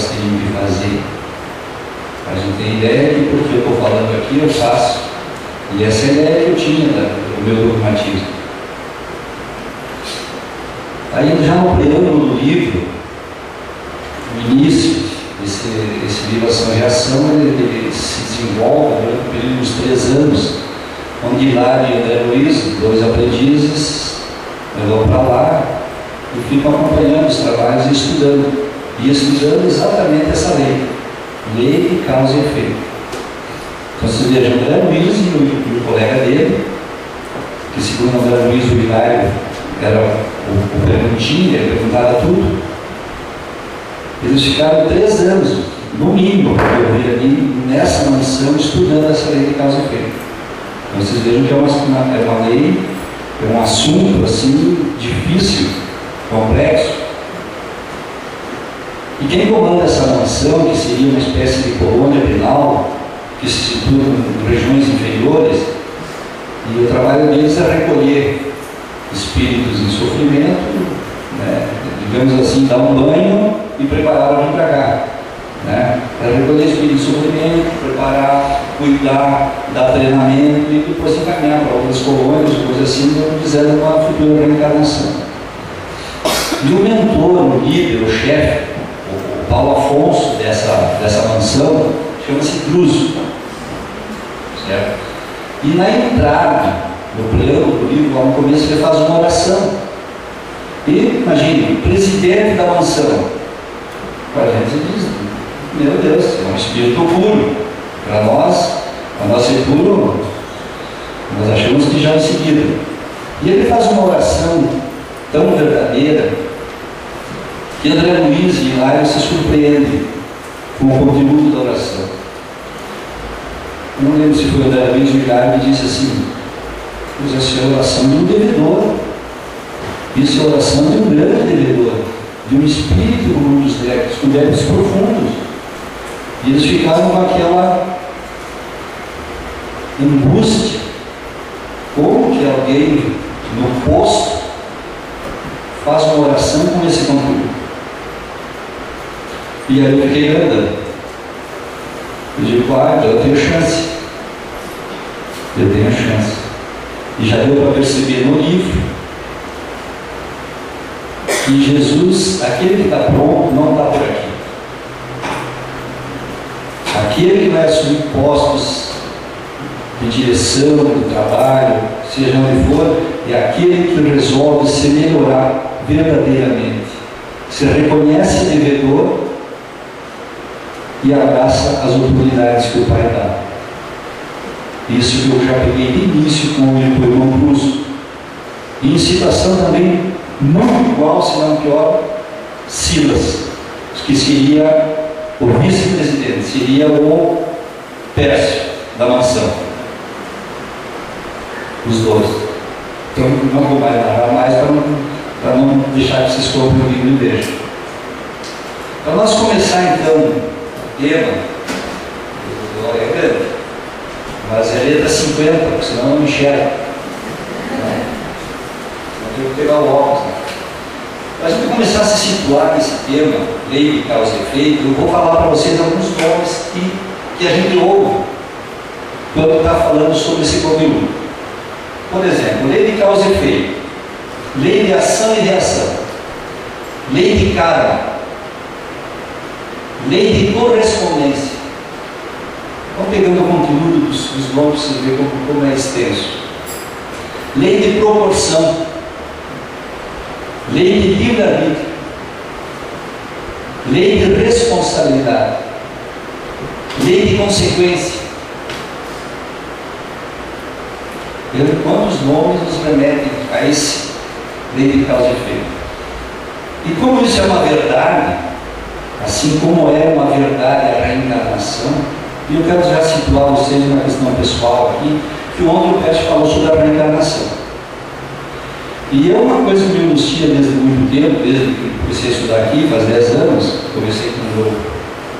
elas teriam que fazer. A gente tem ideia que porque eu estou falando aqui eu faço. E essa é a ideia que eu tinha do meu dogmatismo. Aí já no preâmbulo do livro, no início, esse, esse livro Ação e Reação, ele, ele se desenvolve durante o período dos três anos, onde Hilário e André Luiz, dois aprendizes, vão para lá e ficam acompanhando os trabalhos e estudando. E estudando exatamente essa lei, lei de causa e efeito. Então vocês vejam André Luiz e o, e o colega dele, que segundo André Luiz, o Hilário era o, o perguntinho, ele perguntava tudo. Eles ficaram três anos, no mínimo, eu vi ali, nessa mansão, estudando essa lei de causa e efeito. Então vocês vejam que é uma, é uma lei, é um assunto assim, difícil, complexo. E quem comanda essa mansão, que seria uma espécie de colônia penal, que se situa em regiões inferiores, e o trabalho deles é recolher espíritos em sofrimento, né, digamos assim, dar um banho e preparar para vir para cá. Né? Para recolher espíritos em sofrimento, preparar, cuidar, dar treinamento e depois encaminhar para outras colônias, coisas assim, quando quiserem uma futura reencarnação. E o mentor, o líder, o chefe, Paulo Afonso dessa, dessa mansão, chama-se Cruz. Certo? E na entrada no plano do livro, lá no começo, ele faz uma oração. E, imagine, o presidente da mansão. Para a gente diz, meu Deus, é um espírito puro. Para nós, para nós ser puro, nós achamos que já em seguida. E ele faz uma oração tão verdadeira que André Luiz e Hilário se surpreendem com o conteúdo da oração. Não lembro se foi André Luiz ou Hilário que disse assim, Pois essa é a oração de um devedor. Isso é a oração de um grande devedor, de um espírito com muitos débitos, com débitos profundos. E eles ficaram com aquela angústia. Como que alguém no posto faz uma oração com esse conteúdo? E aí eu fiquei andando. Eu digo, ah, eu tenho chance. Eu tenho chance. E já deu para perceber no livro que Jesus, aquele que está pronto, não está por aqui. Aquele que vai assumir postos de direção do trabalho, seja onde for, é aquele que resolve se melhorar verdadeiramente. Se reconhece devedor e abraça as oportunidades que o Pai dá. Isso que eu já peguei de início com o irmão Cruz. E em situação também não igual, se não pior, Silas, que seria o vice-presidente, seria o Pércio da mansão. Os dois. Então não vou mais narrar mais para não, para não deixar que vocês comprem o livro e vejam. Para nós começar então o tema, glória é grande. Mas é letra 50, porque senão não enxergo. Né? Não tenho que pegar o óculos. Né? Mas para começar a se situar nesse tema, lei de causa e efeito, eu vou falar para vocês alguns nomes que, que a gente ouve quando está falando sobre esse conteúdo. Por exemplo, lei de causa e efeito, lei de ação e reação, lei de karma, lei de correspondência. Vamos pegando o conteúdo dos, dos para você ver como, como é extenso. Lei de proporção. Lei de livre-arbítrio. Lei de responsabilidade. Lei de consequência. Vendo quantos nomes nos remetem a esse lei de causa e efeito. E como isso é uma verdade, assim como é uma verdade a reencarnação, e eu quero já situar vocês numa questão pessoal aqui, que ontem o Pérez falou sobre a reencarnação. E é uma coisa que me angustia desde muito tempo, desde que comecei a estudar aqui, faz 10 anos, comecei com o meu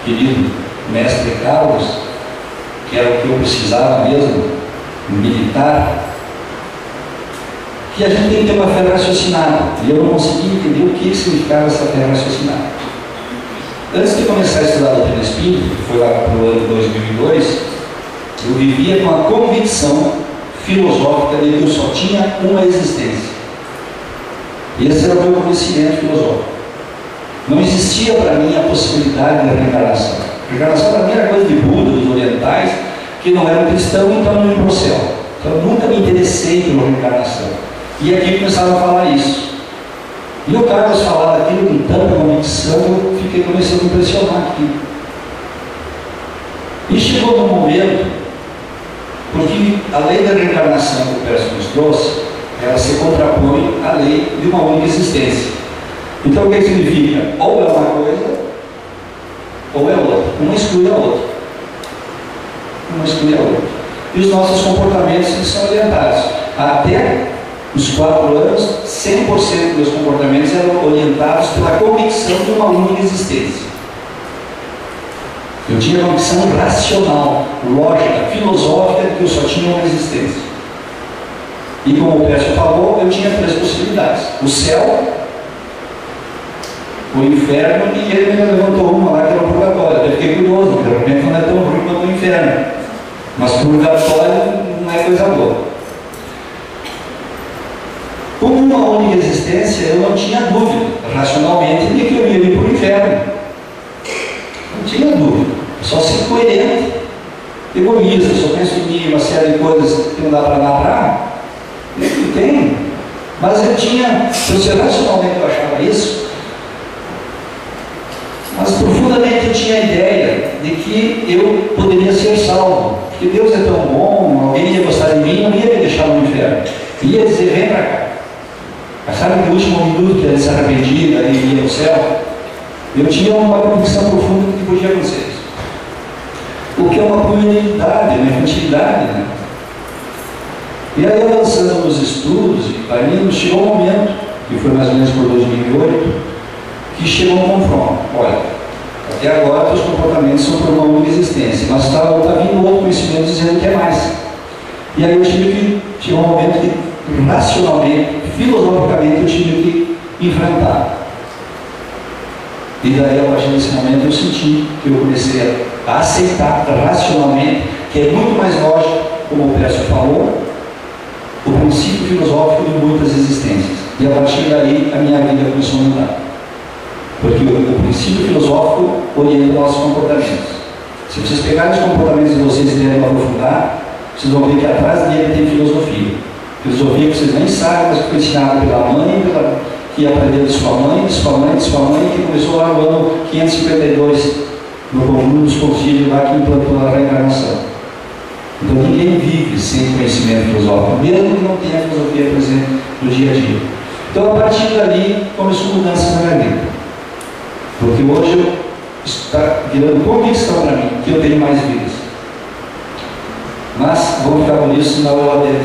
querido mestre Carlos, que era o que eu precisava mesmo, militar, que a gente tem que ter uma fé raciocinada. E eu não conseguia entender o que significava essa fé raciocinada. Antes de começar a estudar a doutrina espírita, foi lá para o ano 2002, eu vivia com a convicção filosófica de que eu só tinha uma existência. Esse era o meu conhecimento filosófico. Não existia para mim a possibilidade da reencarnação. A reencarnação para mim era coisa de Buda, dos orientais, que não eram cristãos, então não iam para o céu. Então eu nunca me interessei pela reencarnação. E aqui começaram a falar isso. E o Carlos falar daquilo com tanta convicção, eu fiquei começando a impressionar aqui. E chegou no momento, porque a lei da reencarnação que o Pérez nos trouxe, ela se contrapõe à lei de uma única existência. Então o que significa? Ou é uma coisa, ou é outra. Uma exclui a outra. Uma exclui a outra. E os nossos comportamentos são orientados. Até os quatro anos, 100% dos comportamentos eram orientados pela convicção de uma única existência. Eu tinha uma convicção racional, lógica, filosófica de que eu só tinha uma existência. E como o Pércio falou, eu tinha três possibilidades: o céu, o inferno e ele me levantou uma lá que era o purgatório. Eu fiquei curioso, porque realmente não é tão ruim quanto o inferno. Mas purgatório não é coisa boa. Como uma única existência, eu não tinha dúvida, racionalmente, de que eu ia ir para o inferno. Não tinha dúvida. Só ser coerente, egoísta, só penso em mim, uma série de coisas que não dá para narrar. Não tem. Mas eu tinha, se racionalmente eu achava isso, mas profundamente eu tinha a ideia de que eu poderia ser salvo. Porque Deus é tão bom, alguém ia gostar de mim, não ia me deixar no inferno. Ia dizer, vem. Mas sabe que no último minuto ele se arrependia e ia ao céu? Eu tinha uma convicção profunda de que podia acontecer. O que é uma puerilidade, uma infantilidade, né? E aí avançando nos estudos, aí chegou um momento, que foi mais ou menos por 2008, que chegou um confronto. Olha, até agora os comportamentos são por uma única existência, mas está tá vindo outro conhecimento dizendo que é mais. E aí eu tive que, chegou um momento que racionalmente, filosoficamente, eu tive que enfrentar. E daí, a partir desse momento, eu senti que eu comecei a aceitar racionalmente, que é muito mais lógico, como o Pécio falou, o princípio filosófico de muitas existências. E a partir daí, a minha vida começou a mudar. Porque o, o princípio filosófico orienta nossos comportamentos. Se vocês pegarem os comportamentos de vocês e derem aprofundar, vocês vão ver que atrás dele tem filosofia. Filosofia que vocês nem sabem, mas foi ensinada pela mãe, pela, que aprendeu de sua mãe, de sua mãe, de sua mãe, que começou lá no ano 552, no conjunto dos concílios lá que implantou a reencarnação. Então ninguém vive sem conhecimento filosófico, mesmo que não tenha filosofia presente no dia a dia. Então a partir dali começou mudança na minha vida. Porque hoje está virando convicção para mim que eu tenho mais vidas. Mas vamos ficar com isso, senão eu adeiro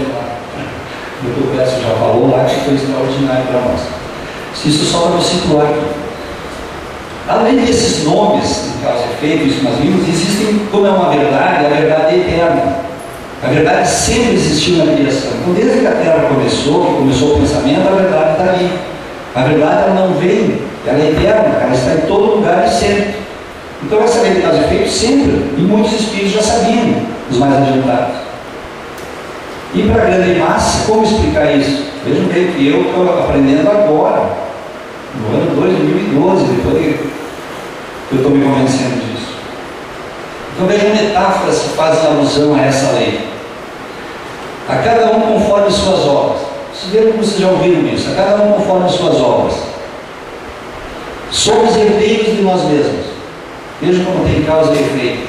que o Pécio já falou lá, que foi extraordinário para nós. Isso só para nos situar aqui. Além desses nomes, de causa e efeito, isso nós vimos, existem, como é uma verdade, a verdade é eterna. A verdade sempre existiu na criação. Então, desde que a Terra começou, que começou o pensamento, a verdade está ali. A verdade ela não vem, ela é eterna, ela está em todo lugar e sempre. Então, essa lei de causa e efeito sempre, e muitos espíritos já sabiam, os mais adiantados. E para a grande massa, como explicar isso? Vejam bem que eu estou aprendendo agora, no ano 2012, depois que eu estou me convencendo disso. Então vejam metáforas que fazem alusão a essa lei. A cada um conforme suas obras. Vocês já ouviram isso? A cada um conforme suas obras. Somos herdeiros de nós mesmos. Vejam como tem causa e efeito.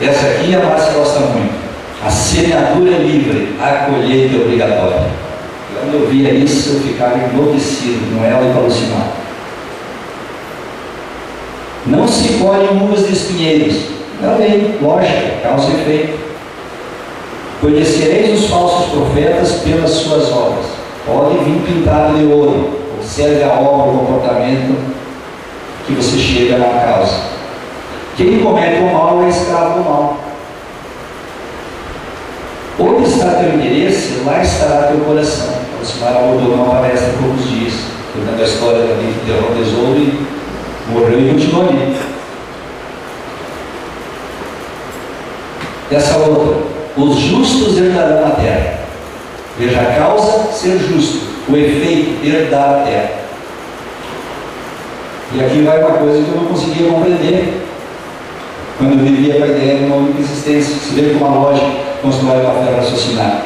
Essa aqui a Márcia gosta muito. A semeadura é livre, a colheita é obrigatória. Quando eu via isso, eu ficava enlouquecido com ela e alucinado. Não se colhem uvas de espinheiros. É lei, lógica, causa e efeito. Conhecereis os falsos profetas pelas suas obras. Pode vir pintado de ouro. Observe a obra, o comportamento que você chega na causa. Quem comete o mal é escravo do mal. Onde está teu interesse, lá estará teu coração. O Simara abordou numa palestra há poucos dias, contando a história da vida de Tesouro e Morreu e continuou ali. Essa outra, os justos herdarão a terra. Veja a causa, ser justo. O efeito, herdar a terra. E aqui vai uma coisa que eu não conseguia compreender quando eu vivia com a ideia de uma única existência. Se vê com uma lógica constrói uma fé raciocinada.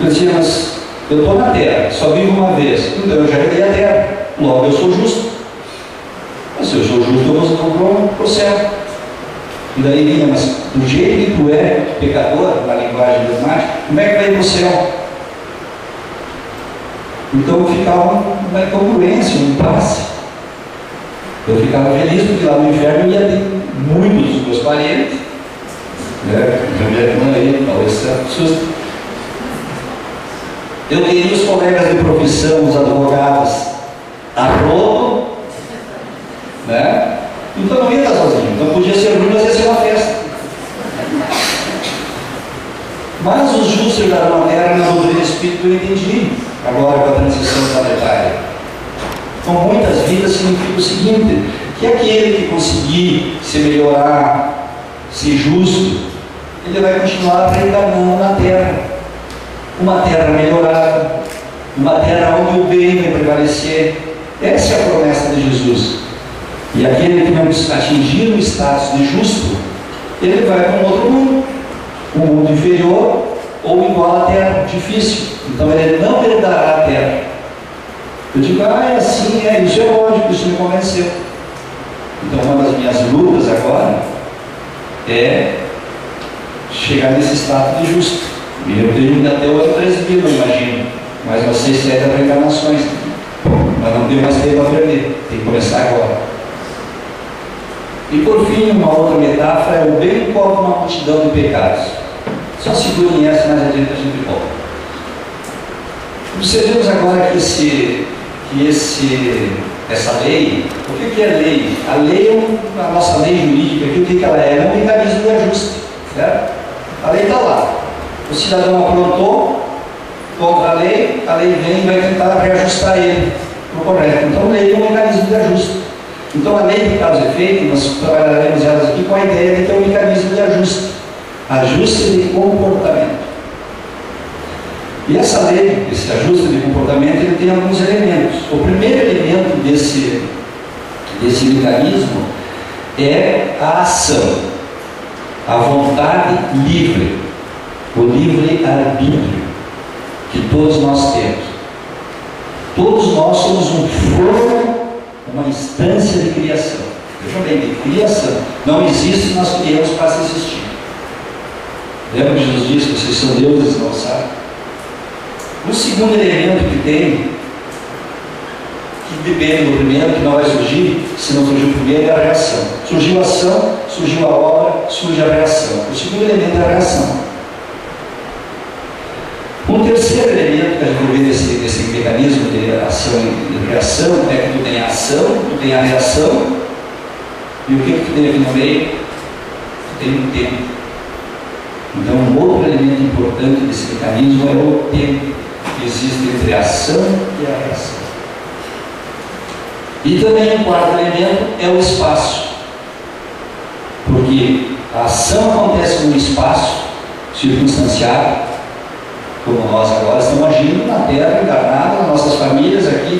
Eu dizia, mas eu estou na terra, só vivo uma vez, então eu já herdei a terra, logo eu sou justo. Mas se eu sou justo, eu vou para o céu. E daí vinha, mas do jeito que tu é pecador, na linguagem dogmática, como é que vai para o céu? Então ficava uma incongruência, um impasse. Eu ficava feliz porque lá no inferno ia ter muitos dos meus parentes, né? minha irmã aí, talvez seja Eu teria os colegas de profissão, os advogados, a rodo, né? Então não ia estar sozinho. Então podia ser ruim, mas ia ser uma festa. Mas os justos da a terra na doutrina espírita eu entendi, agora com a transição planetária. Então muitas vidas significa o seguinte, que aquele que conseguir se melhorar, ser justo, ele vai continuar reencarnando na terra. Uma terra melhorada, uma terra onde o bem vai prevalecer. Essa é a promessa de Jesus. E aquele que não atingir o status de justo, ele vai para um outro mundo, um mundo inferior ou igual à terra, difícil. Então ele não herdará a terra. Eu digo, ah, é assim, é, isso é lógico, isso me convenceu. Então uma das minhas lutas agora é chegar nesse status de justo. E eu tenho até outras três mil, eu imagino. Mais umas seis, sete reencarnações. Mas não tenho mais tempo a perder. Tem que começar agora. E por fim, uma outra metáfora é o bem como uma multidão de pecados. Só segurem essa, mais adiante a gente volta. Observemos agora que, esse, que esse, essa lei, o que, é lei? A lei é a nossa lei jurídica, que o que ela é? É um mecanismo de ajuste. Certo? A lei está lá. O cidadão aprontou contra a lei, a lei vem e vai tentar reajustar ele para o correto. Então, a lei é um mecanismo de ajuste. Então, a lei de causa e efeito, nós trabalharemos elas aqui com a ideia de que é um mecanismo de ajuste ajuste de comportamento. E essa lei, esse ajuste de comportamento, ele tem alguns elementos. O primeiro elemento desse, desse mecanismo é a ação, a vontade livre, o livre arbítrio que todos nós temos. Todos nós somos um forno uma instância de criação. Veja bem, de criação. Não existe, nós criamos para se existir. Lembra que Jesus disse que vocês são deuses, não sabem? O segundo elemento que tem, que depende do primeiro, que não vai surgir, se não surgiu o primeiro, é a reação. Surgiu a ação, surgiu a obra, surge a reação. O segundo elemento é a reação. Um terceiro elemento que a gente vê nesse, nesse mecanismo de ação e reação é que tu tem a ação, tu tem a reação, e o que, que tu tem aqui no meio? Tu tem um tempo. Então, um outro elemento importante desse mecanismo é o tempo que existe entre a ação e a reação. E também um quarto elemento é o espaço. Porque a ação acontece num espaço circunstanciado, como nós agora estamos agindo na Terra, encarnada, nossas famílias aqui,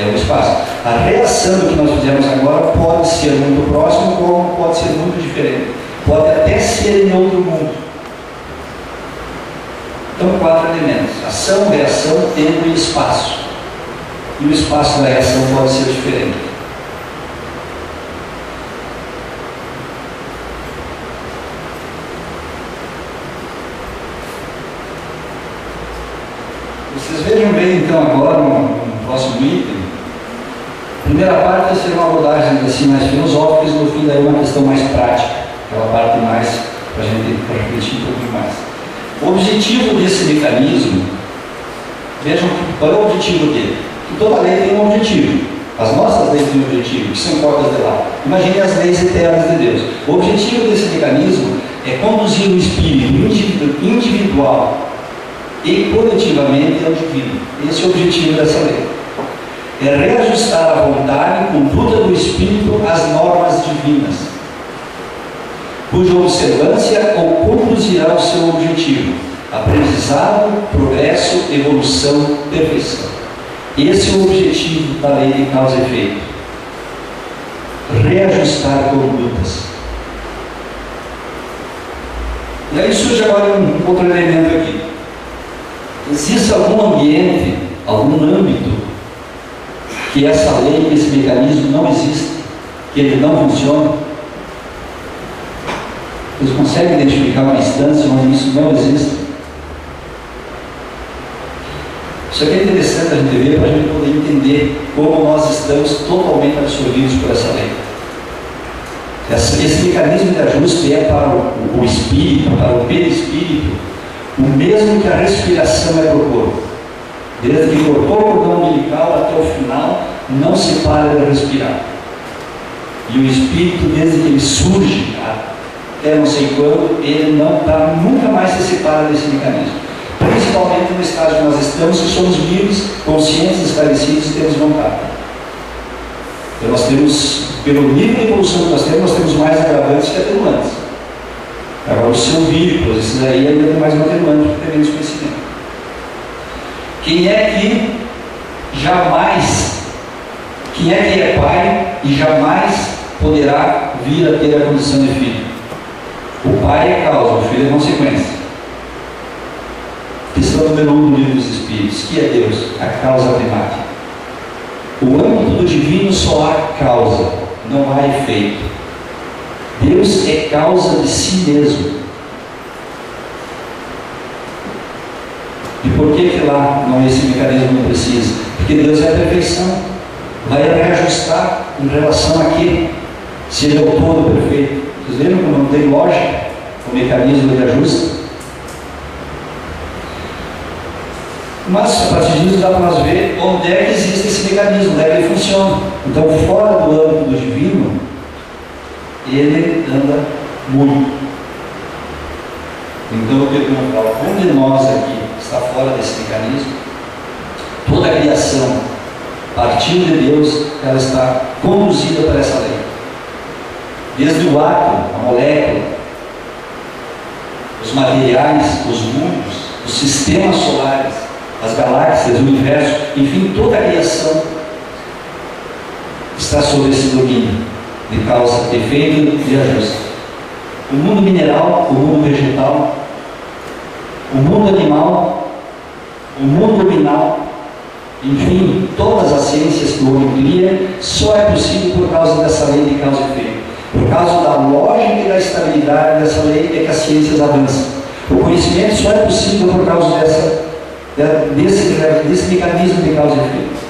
é o espaço. A reação que nós fizemos agora pode ser muito próximo, como pode ser muito diferente. Pode até ser em outro mundo. Então, quatro elementos: ação, reação, tempo e espaço. E o espaço da reação pode ser diferente. Vocês vejam bem então agora no, próximo item. A primeira parte ser uma abordagem assim, mais filosófica e no fim daí uma questão mais prática, aquela parte mais para a gente refletir um pouquinho mais. O objetivo desse mecanismo, vejam qual é o objetivo dele. Toda lei tem um objetivo. As nossas leis têm um objetivo, que são portas de lá. Imagine as leis eternas de Deus. O objetivo desse mecanismo é conduzir o espírito individual e coletivamente ao divino. Esse é o objetivo dessa lei. é reajustar a vontade e conduta do espírito às normas divinas, cuja observância o conduzirá ao seu objetivo: aprendizado, progresso, evolução, perfeição. Esse é o objetivo da lei de causa e efeito. Reajustar condutas. E aí surge agora um outro elemento aqui. Existe algum ambiente, algum âmbito que essa lei, esse mecanismo não existe, que ele não funciona? Vocês conseguem identificar uma instância onde isso não existe? Isso aqui é interessante a gente ver para a gente poder entender como nós estamos totalmente absorvidos por essa lei. Esse, esse mecanismo de ajuste é para o, o espírito, para o perispírito, o mesmo que a respiração é para o corpo. Desde que cortou o cordão umbilical até o final, não se para de respirar. E o espírito, desde que ele surge, até não sei quando, ele não está, nunca mais se separa desse mecanismo. Principalmente no estágio que nós estamos, que somos livres, conscientes, esclarecidos e temos vontade. Então nós temos, pelo nível de evolução que nós temos, nós temos mais agravantes que atenuantes. Agora os são vínculos, esses aí ainda tem mais um atenuante, porque tem menos conhecimento. Quem é que jamais, quem é que é pai e jamais poderá vir a ter a condição de filho? O pai é causa, o filho é consequência. Questão número um do livro dos Espíritos, que é Deus, a causa primária. O âmbito do divino só há causa, não há efeito. Deus é causa de si mesmo. E por que, que lá não esse mecanismo não precisa? Porque Deus é a perfeição. Vai reajustar em relação a quê? Se ele é o todo perfeito. Vocês viram como não tem lógica o mecanismo de ajuste? Mas a partir disso dá para nós ver onde é que existe esse mecanismo, onde é que ele funciona. Então, fora do âmbito do divino, ele anda muito. Então eu pergunto, algum de nós aqui está fora desse mecanismo? Toda a criação, partindo de Deus, ela está conduzida por essa lei. Desde o átomo, a molécula, os materiais, os mundos, os sistemas solares, as galáxias, o universo, enfim, toda a criação está sob esse domínio de causa, efeito e ajuste. O mundo mineral, o mundo vegetal, o mundo animal, o mundo luminal, enfim, todas as ciências que o homem cria, só é possível por causa dessa lei de causa e efeito. Por causa da lógica e da estabilidade dessa lei é que as ciências avançam. O conhecimento só é possível por causa dessa, desse, desse mecanismo de causa e efeito.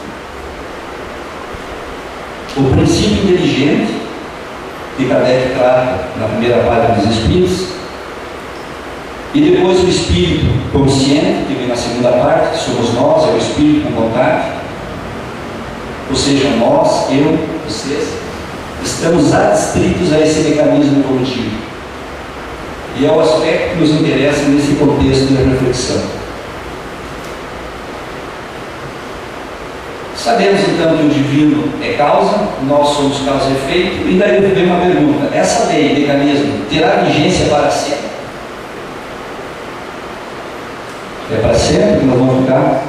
O princípio inteligente que Kardec trata na primeira parte dos Espíritos, e depois o Espírito consciente, que vem na segunda parte, somos nós, é o Espírito com vontade, ou seja, nós, eu, vocês, estamos adstritos a esse mecanismo evolutivo. E é o aspecto que nos interessa nesse contexto de reflexão. Sabemos então que o divino é causa, nós somos causa e efeito, e daí vem uma pergunta: essa lei, mecanismo, terá vigência para sempre? É para sempre que nós vamos ficar?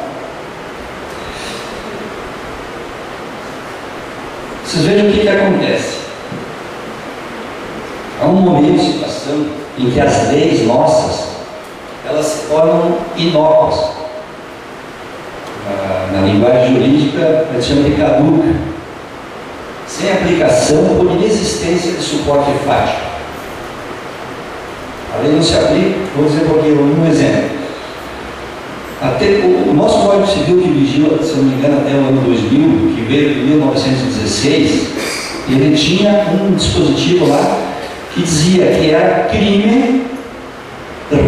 Vocês vejam o que, que acontece. Há um momento, situação, em que as leis nossas elas se tornam inócuas na, linguagem jurídica, a gente chama de caduca, sem aplicação por inexistência de suporte fático. A lei não se aplica, vou dizer porque um exemplo. Até o, nosso Código Civil que vigiu, se não me engano, até o ano 2000, que veio em 1916, ele tinha um dispositivo lá que dizia que era crime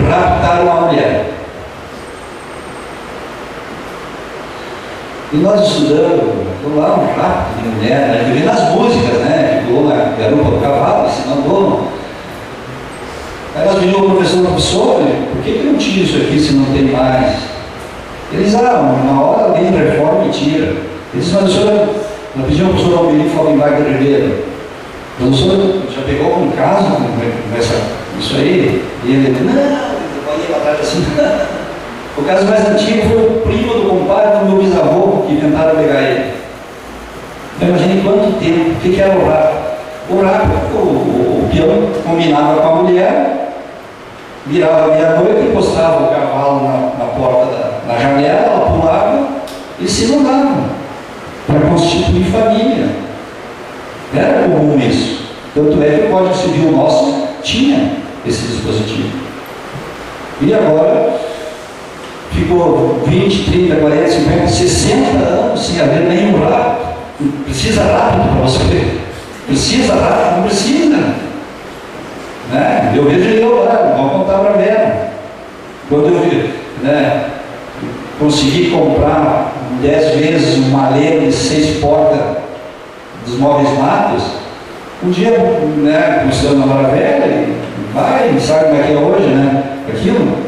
raptar uma mulher. E nós estudando, lá um rapto de mulher, né? vem nas músicas, né? Pulou na garupa do cavalo, se mandou. Aí nós pedimos ao professor, professor, por que, que não tira isso aqui se não tem mais? Eles, ah, uma hora alguém reforma e tira. Ele disse, mas o senhor, nós pedimos para o senhor Almeri Falkenberg Ribeiro, o senhor já pegou algum caso com essa, isso aí? E ele, não, eu ia para trás assim, O caso mais antigo foi o primo do compadre do meu bisavô que tentaram pegar ele. Então imagine quanto tempo, o que, era o rápido? O o, o, peão combinava com a mulher, virava meia-noite, encostava o cavalo na, na porta da na janela, ela pulava e se mudavam para constituir família. Era comum isso. Tanto é que o Código Civil nosso tinha esse dispositivo. E agora ficou 20, 30, 40, 50, 60 anos sem haver nenhum rápido. Precisa rápido para você ver. Precisa rápido, não precisa. Né? Eu vejo eu lá, vou contar para ver. Quando eu né, consegui comprar 10 vezes um malê de seis portas dos móveis matos, um dia, né, começando na hora velha, vai, sabe como é que é hoje, né? Aquilo,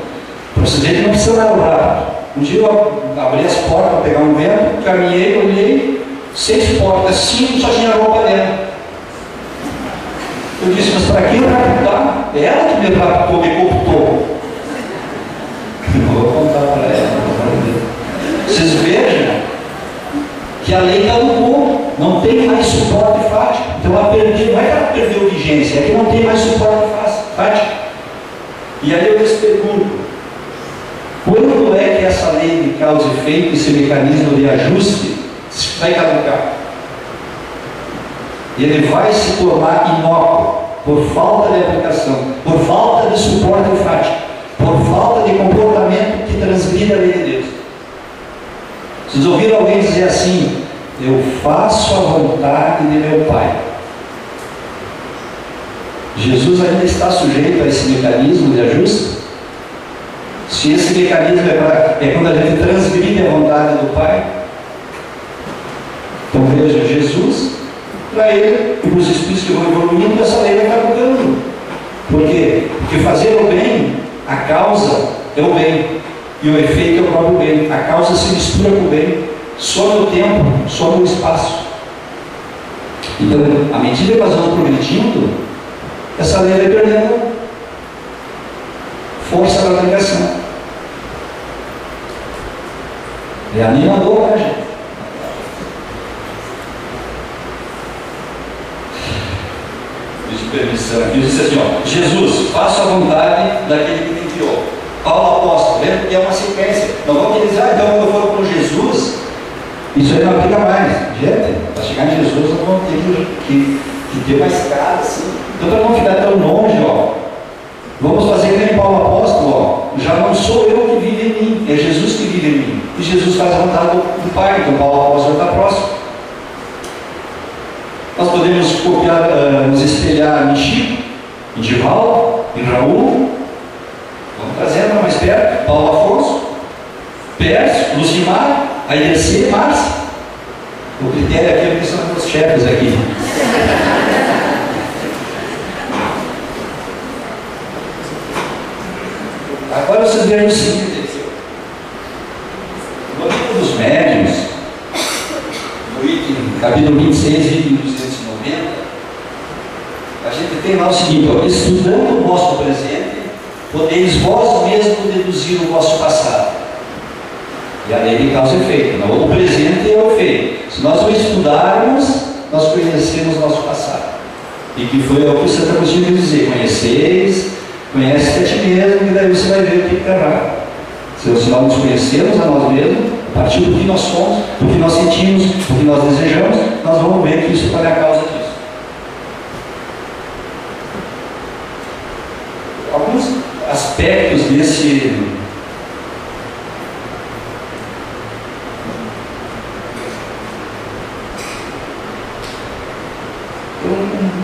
procedente não precisa rápido. Um dia eu abri as portas para pegar um vento, caminhei, olhei, seis portas, cinco só tinha roupa dentro. Eu disse, mas para que raptar? É ela que me raptou, me cortou. Não vou contar para ela, Vocês vejam que a lei caducou, não tem mais suporte fático. Então ela perdeu, não é que ela perdeu vigência, é que não tem mais suporte fático. E aí eu lhes pergunto, quando é que essa lei de causa e efeito, esse mecanismo de ajuste, vai caducar? E ele vai se tornar inócuo por falta de aplicação, por falta de suporte fático, por falta de comportamento que transgrida a lei de Deus. Vocês ouviram alguém dizer assim: Eu faço a vontade de meu Pai. Jesus ainda está sujeito a esse mecanismo de ajuste? Se esse mecanismo é, pra, é quando a gente transgride a vontade do Pai, então veja, Jesus, para ele e para os espíritos que vão evoluindo, essa lei vai caducando. Por quê? Porque fazer o bem, a causa é o bem, e o efeito é o próprio bem. A causa se mistura com o bem, só no tempo, só no espaço. Então, à medida que nós vamos progredindo, essa lei vai perdendo força da aplicação. É animador, né, gente? permissão aqui, diz assim, ó, Jesus, faça a vontade daquele que te enviou. Paulo apóstolo, lembra que é uma sequência. Não vamos dizer, ah, então quando for com Jesus, isso aí não aplica mais. Gente, para chegar em Jesus nós vamos ter que, que, que ter uma escada assim. Então para não ficar tão longe, ó, vamos fazer nem Paulo apóstolo, ó, já não sou eu que vive em mim, é Jesus que vive em mim. E Jesus faz a vontade do, Pai, então Paulo apóstolo está próximo. Nós podemos copiar, uh, nos espelhar em Chico, em Divaldo, em Raul. Vamos trazendo mais perto. Paulo Afonso, Pérez, Lucimar, a IEC, Márcia. O critério aqui é que são os chefes aqui. Agora vocês vejam o seguinte: no livro dos médiuns, no item, capítulo 26, item 290, a gente tem lá o seguinte: estudando o vosso presente, podeis vós mesmos deduzir o vosso passado. E a lei de causa e efeito. Não, o presente é o efeito. Se nós o estudarmos, nós conhecemos nosso passado. E que foi o que Santo Agostinho quis dizer: conheceis, conhece a ti mesmo, e daí você vai ver o que errado. Se nós nos conhecemos a nós mesmos, a partir do que nós somos, do que nós sentimos, do que nós desejamos, nós vamos ver que isso está a causa disso. Alguns aspectos desse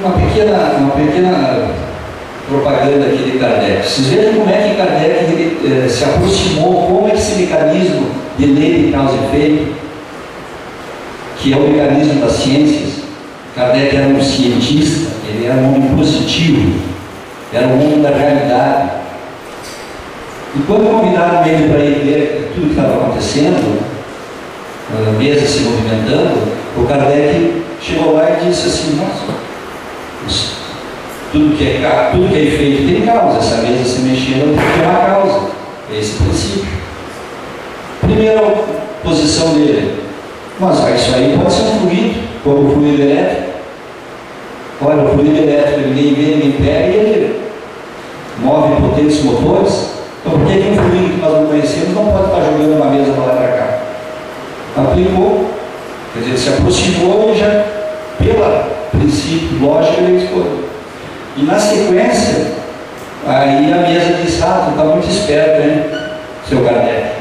uma pequena, uma pequena propaganda aqui de Kardec. Vocês vejam como é que Kardec eh, se aproximou, como é que esse mecanismo de lei de causa e efeito, que é o mecanismo das ciências, Kardec era um cientista, ele era um homem positivo, era um homem da realidade. E quando convidaram ele para ir ver tudo que estava acontecendo, a mesa se movimentando, o Kardec chegou lá e disse assim, nossa, tudo que é, tudo que é efeito tem causa, essa mesa se mexendo tem uma causa. É esse princípio. Primeira posição dele, mas isso aí pode ser um fluido, como o fluido elétrico. Olha, o fluido elétrico ninguém vê, ninguém pega e ele move potentes motores. Então por que, um fluido que nós não conhecemos não pode estar jogando uma mesa para lá e para cá? Aplicou, quer dizer, se aproximou e já, pelo princípio lógico, ele escolheu. E na sequência, aí a mesa diz, ah, tu está muito esperto, hein, seu Kardec.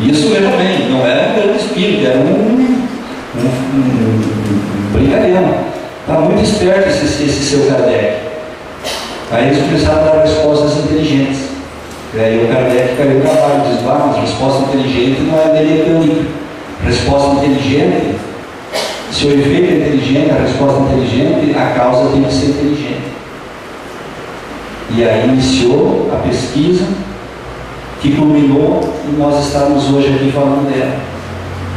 Isso veja bem, não era um grande espírito, era um, um, um, um brincadeira. Está muito esperto esse, esse seu Kardec. Aí eles começaram a dar respostas inteligentes. E aí o Kardec caiu no cavalo e diz, ah, mas resposta inteligente não é mecânica. Resposta inteligente, se o efeito é inteligente, a resposta é inteligente, a causa tem que ser inteligente. E aí iniciou a pesquisa que culminou e nós estamos hoje aqui falando dela.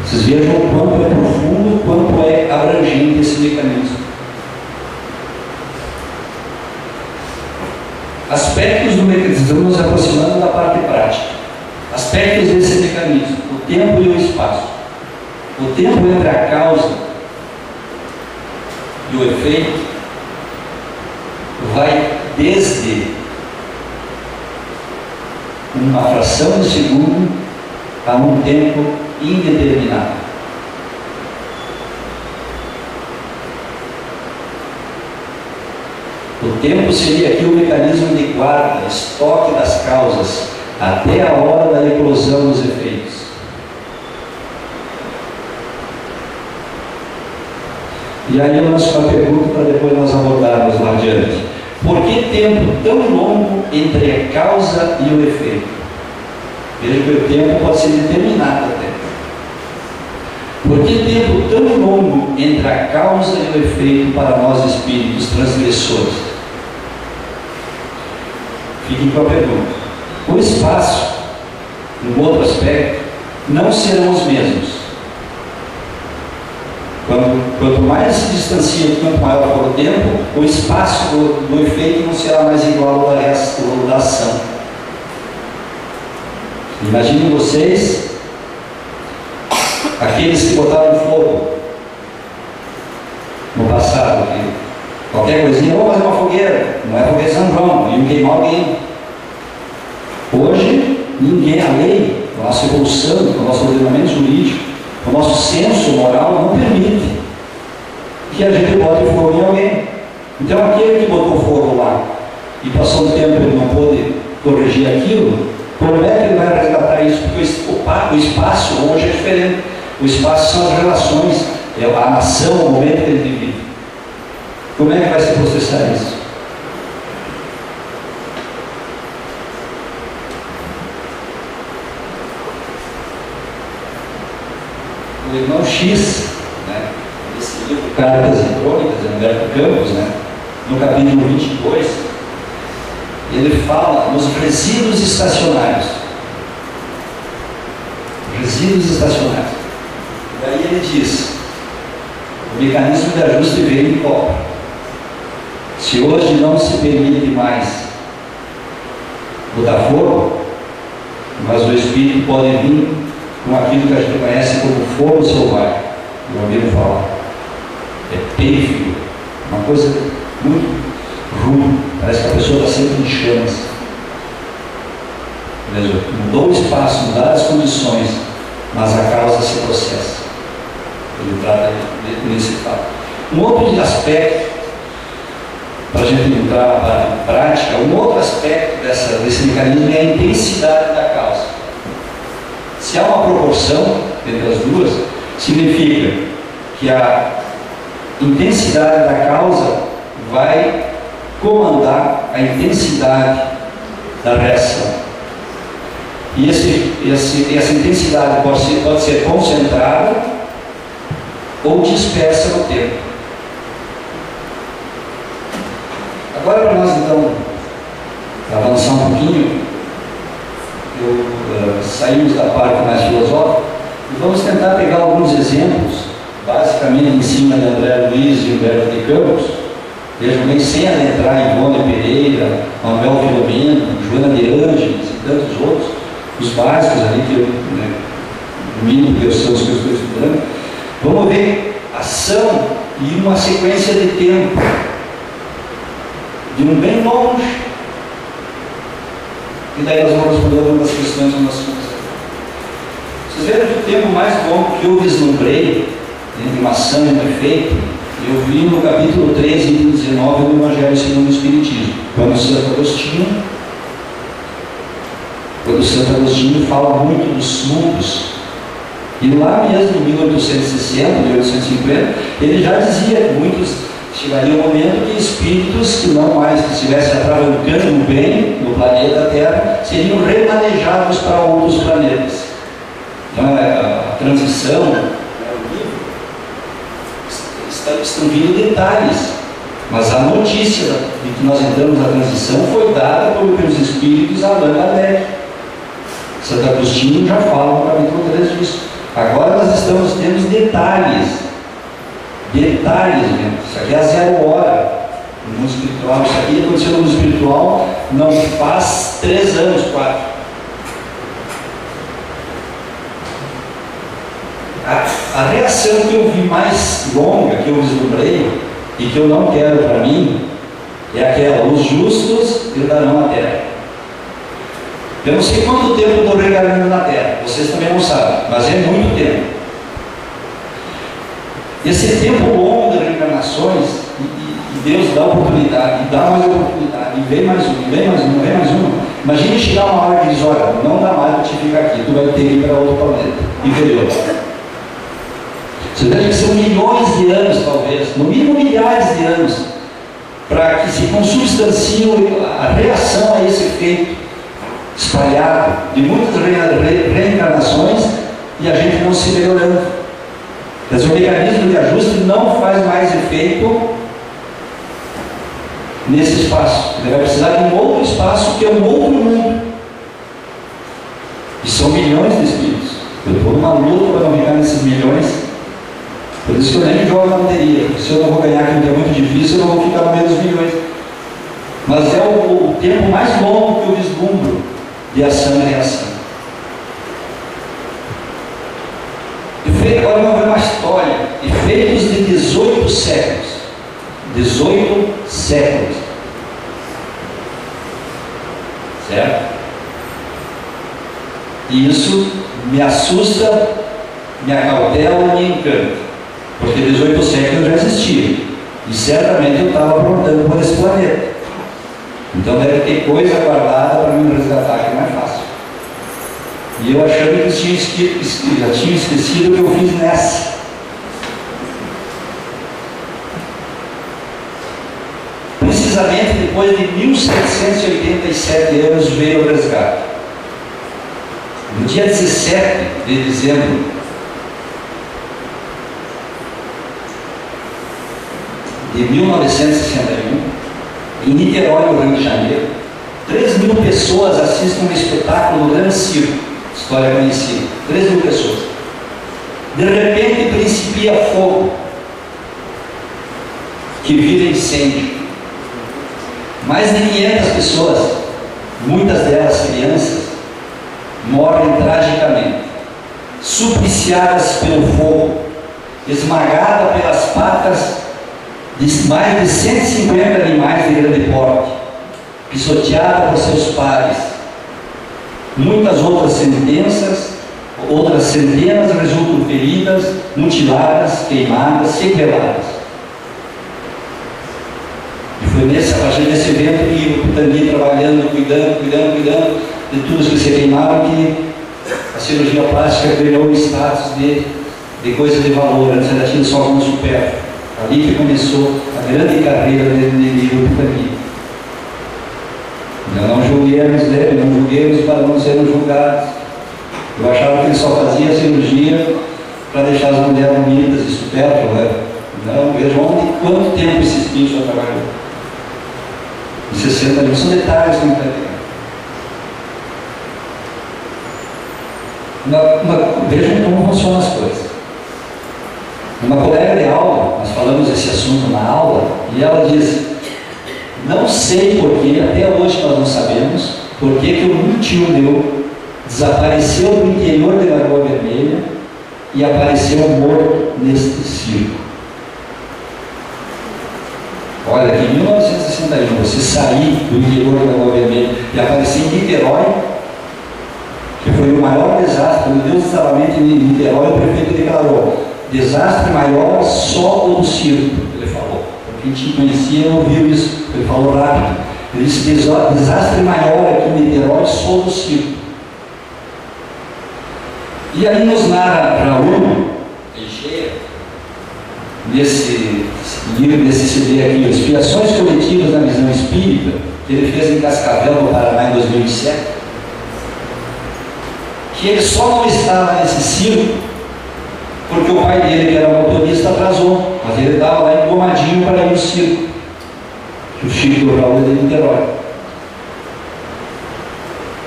Vocês vejam o quanto é profundo, o quanto é abrangente esse mecanismo. Aspectos do mecanismo, estamos nos aproximando da parte prática. Aspectos desse mecanismo, o tempo e o espaço. O tempo entre a causa e o efeito vai desde uma fração de segundo a um tempo indeterminado. O tempo seria aqui o mecanismo de guarda, estoque das causas, até a hora da eclosão dos efeitos. E aí eu lanço uma pergunta para depois nós abordarmos lá adiante. Por que tempo tão longo entre a causa e o efeito? Veja que o tempo pode ser determinado até. Por que tempo tão longo entre a causa e o efeito para nós espíritos transgressores? Fique com a pergunta. O espaço, um outro aspecto, não serão os mesmos. Quanto, quanto mais se distancia, quanto maior for o tempo, o espaço do, do efeito não será mais igual ao da, da ação. Imaginem vocês, aqueles que botaram fogo no passado, que Qualquer coisinha, vou fazer uma fogueira. Não é fogueira São João, iam queimar alguém. Hoje, ninguém, a lei, a nossa evolução, o nosso ordenamento jurídico, o nosso senso moral não permite que a gente bote fogo em alguém. Então aquele que botou fogo lá e passou um tempo ele não pôde corrigir aquilo, como é que ele vai resgatar isso? Porque o espaço hoje é diferente. O espaço são as relações, é a nação, o momento que ele vive. Como é que vai se processar isso? O irmão X, né, esse livro Cartas e Crônicas de Humberto Campos, né, no capítulo 22, ele fala nos resíduos estacionários. Resíduos estacionários. Daí ele diz: o mecanismo de ajuste veio em copa. Se hoje não se permite mais botar fogo, mas o Espírito pode vir com aquilo que a gente conhece como fogo selvagem. Já ouviram falar? É pérfido, uma coisa muito ruim. Parece que a pessoa está sempre em chamas. Mudou o espaço, mudaram as condições, mas a causa se processa. Ele trata nesse fato. Um outro aspecto para a gente entrar na prática, um outro aspecto dessa, desse mecanismo é a intensidade da causa. Se há uma proporção entre as duas, significa que a intensidade da causa vai comandar a intensidade da reação. E esse, esse, essa intensidade pode ser, pode ser concentrada ou dispersa no tempo. Agora para nós então avançar um pouquinho, eu, uh, saímos da parte mais filosófica E vamos tentar pegar alguns exemplos, basicamente em cima de André Luiz e Humberto de Campos. Vejam bem, sem adentrar em Ivone Pereira, Manuel Filomeno, Joana de Ângeles e tantos outros, os básicos ali que eu, né, mínimo que eu sei os que eu estou estudando. Vamos ver ação e uma sequência de tempo, de um bem longe. E daí nós vamos responder algumas questões do nosso Vocês viram que o tempo mais longo que eu vislumbrei, de uma ação e um efeito, eu vi no capítulo 13 e 19 do Evangelho segundo o Espiritismo, quando Santo Agostinho, quando Santo Agostinho fala muito dos mundos e lá mesmo, em 1860, 1850, ele já dizia que muitos chegaria um momento que espíritos que não mais estivessem atravancando bem no planeta Terra seriam remanejados para outros planetas. Então, é, a, transição, né, está, estão vindo detalhes, mas a notícia de que nós entramos na transição foi dada pelos espíritos Allan Kardec. Santo Agostinho já fala no capítulo 3 disso. Agora nós estamos tendo detalhes, detalhes mesmo. Isso aqui é a zero hora no mundo espiritual. Isso aqui aconteceu no mundo espiritual não faz três anos, quatro. A, a reação que eu vi mais longa, que eu vislumbrei, e que eu não quero para mim, é aquela: os justos herdarão a terra. Eu não sei quanto tempo eu estou regalando na terra, vocês também não sabem, mas é muito tempo. Esse tempo longo de reencarnações, e, e Deus dá oportunidade, e dá mais oportunidade, e vem mais um, e vem mais um, e vem mais um. Imagine chegar uma hora que diz, olha, não dá mais para te ficar aqui, tu vai ter que ir para outro planeta, inferior. Você veja que são milhões de anos, talvez, no mínimo milhares de anos, para que se consubstancie a reação a esse efeito espalhado de muitas reencarnações e a gente não se melhorando. Mas o mecanismo de ajuste não faz mais efeito nesse espaço. Ele vai precisar de um outro espaço que é um outro mundo. E são milhões de espíritos. Eu estou numa luta para não ficar nesses milhões. Por isso que eu nem jogo na loteria. Se eu não vou ganhar que é muito difícil, eu não vou ficar no meio dos milhões. Mas é o, o tempo mais longo que eu vislumbro de ação e reação. Agora vamos ver uma história. Efeitos de 18 séculos. 18 séculos. Certo? E isso me assusta, me acautela me encanta. Porque 18 séculos já existia. E certamente eu estava aprontando por esse planeta. Então deve ter coisa guardada para me resgatar que é fácil. E eu achando que tinha esquecido, já tinha esquecido o que eu fiz nessa. Precisamente depois de 1787 anos veio o resgate. No dia 17 de dezembro de 1961, em Niterói, no Rio de Janeiro, 3 mil pessoas assistem um espetáculo no Grande Circo, história conhecida. 3 mil pessoas. De repente principia fogo, que vira incêndio. Mais de 500 pessoas, muitas delas crianças, morrem tragicamente, supliciadas pelo fogo, esmagadas pelas patas de mais de 150 animais de grande porte, pisoteada por seus pares. Muitas outras sentenças, outras centenas resultam feridas, mutiladas, queimadas, sequeladas. E foi nesse, desse evento que o Pitangui trabalhando, cuidando, cuidando, cuidando de tudo que se queimaram, que a cirurgia plástica ganhou o status de, de coisa de valor, antes ainda tinha só algum supérfluo. Ali que começou a grande carreira do inimigo aqui. Não julguemos dele, não julguemos para não sermos julgados. Eu achava que ele só fazia cirurgia para deixar as mulheres bonitas e supérfluas. Né? Não, vejam onde, quanto tempo esse espírito já trabalhou. Em 60 anos. São detalhes que não está vejam como funcionam as coisas. Uma colega de aula, nós falamos esse assunto na aula, e ela diz, não sei porquê, até hoje nós não sabemos, por que um tio meu desapareceu do interior de Lagoa Vermelha e apareceu morto neste circo. Olha, em 1961, você sair do interior da Lagoa Vermelha e aparecer em Niterói, que foi o maior desastre, quando Deus desalamento em Niterói, o prefeito declarou, desastre maior só do circo, ele falou. Quem te conhecia ouviu isso, ele falou rápido. Ele disse, desastre maior aqui em Niterói só o do circo. E aí nos narra Raul Teixeira, nesse livro, nesse CD aqui, Expiações Coletivas na Visão Espírita, que ele fez em Cascavel, no Paraná, em 2007, que ele só não estava nesse circo porque o pai dele, que era motorista, atrasou, mas ele estava lá engomadinho para ir no circo, o Chico do Raul é de Niterói.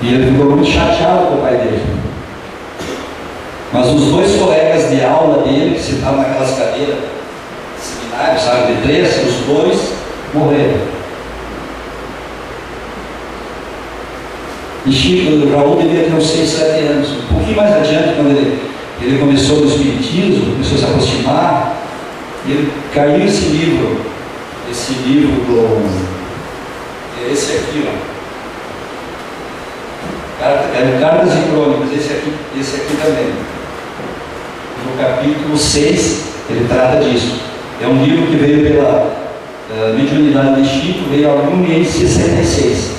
E ele ficou muito chateado com o pai dele. Mas os dois colegas de aula dele, que sentavam naquelas cadeiras, seminário, sabe, de três, os dois morreram. E Chico, Raul devia ter uns 6, 7 anos. Um pouquinho mais adiante, quando ele, ele começou no Espiritismo, começou a se aproximar, e ele caiu esse livro, esse livro do. É esse aqui, ó. Cartas e Crônicas, esse aqui, esse aqui também no capítulo 6, ele trata disso. É um livro que veio pela uh, mediunidade de Chico, veio a Lume em 66.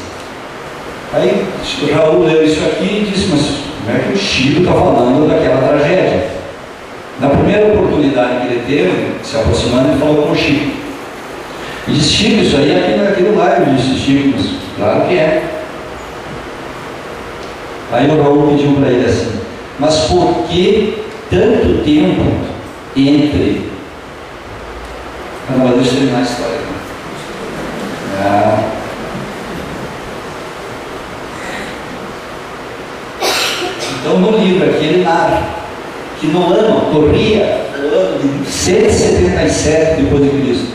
Aí Raul leu isso aqui e disse, mas como é que o Chico está falando daquela tragédia? Na primeira oportunidade que ele teve, se aproximando, ele falou com o Chico. E disse, Chico, isso aí é aquilo lá. Eu disse, Chico, claro que é. Aí o Raul pediu para ele assim, mas por que tanto tempo entre. Ah, não, deixa eu terminar a história. Ah. Então, no livro aqui, ele narra que no ano, corria o ano de 177 depois de Cristo.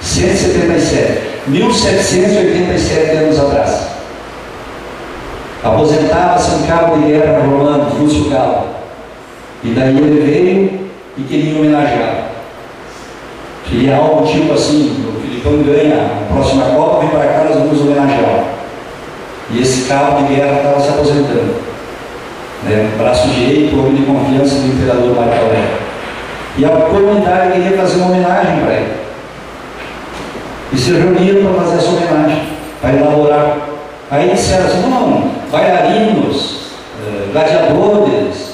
177. 1787 anos atrás. Aposentava-se um cabo de guerra romano, Lúcio Galo e daí ele veio e queria homenagear. Queria algo tipo assim, o Filipão ganha a próxima Copa, vem para cá, nós vamos homenagear. E esse cabo de guerra estava se aposentando. Né? Braço direito, homem de confiança do imperador Marco Aurélio. E a comunidade queria fazer uma homenagem para ele. E se reuniram para fazer essa homenagem, para elaborar. Aí disseram assim, não, bailarinos, eh, gladiadores,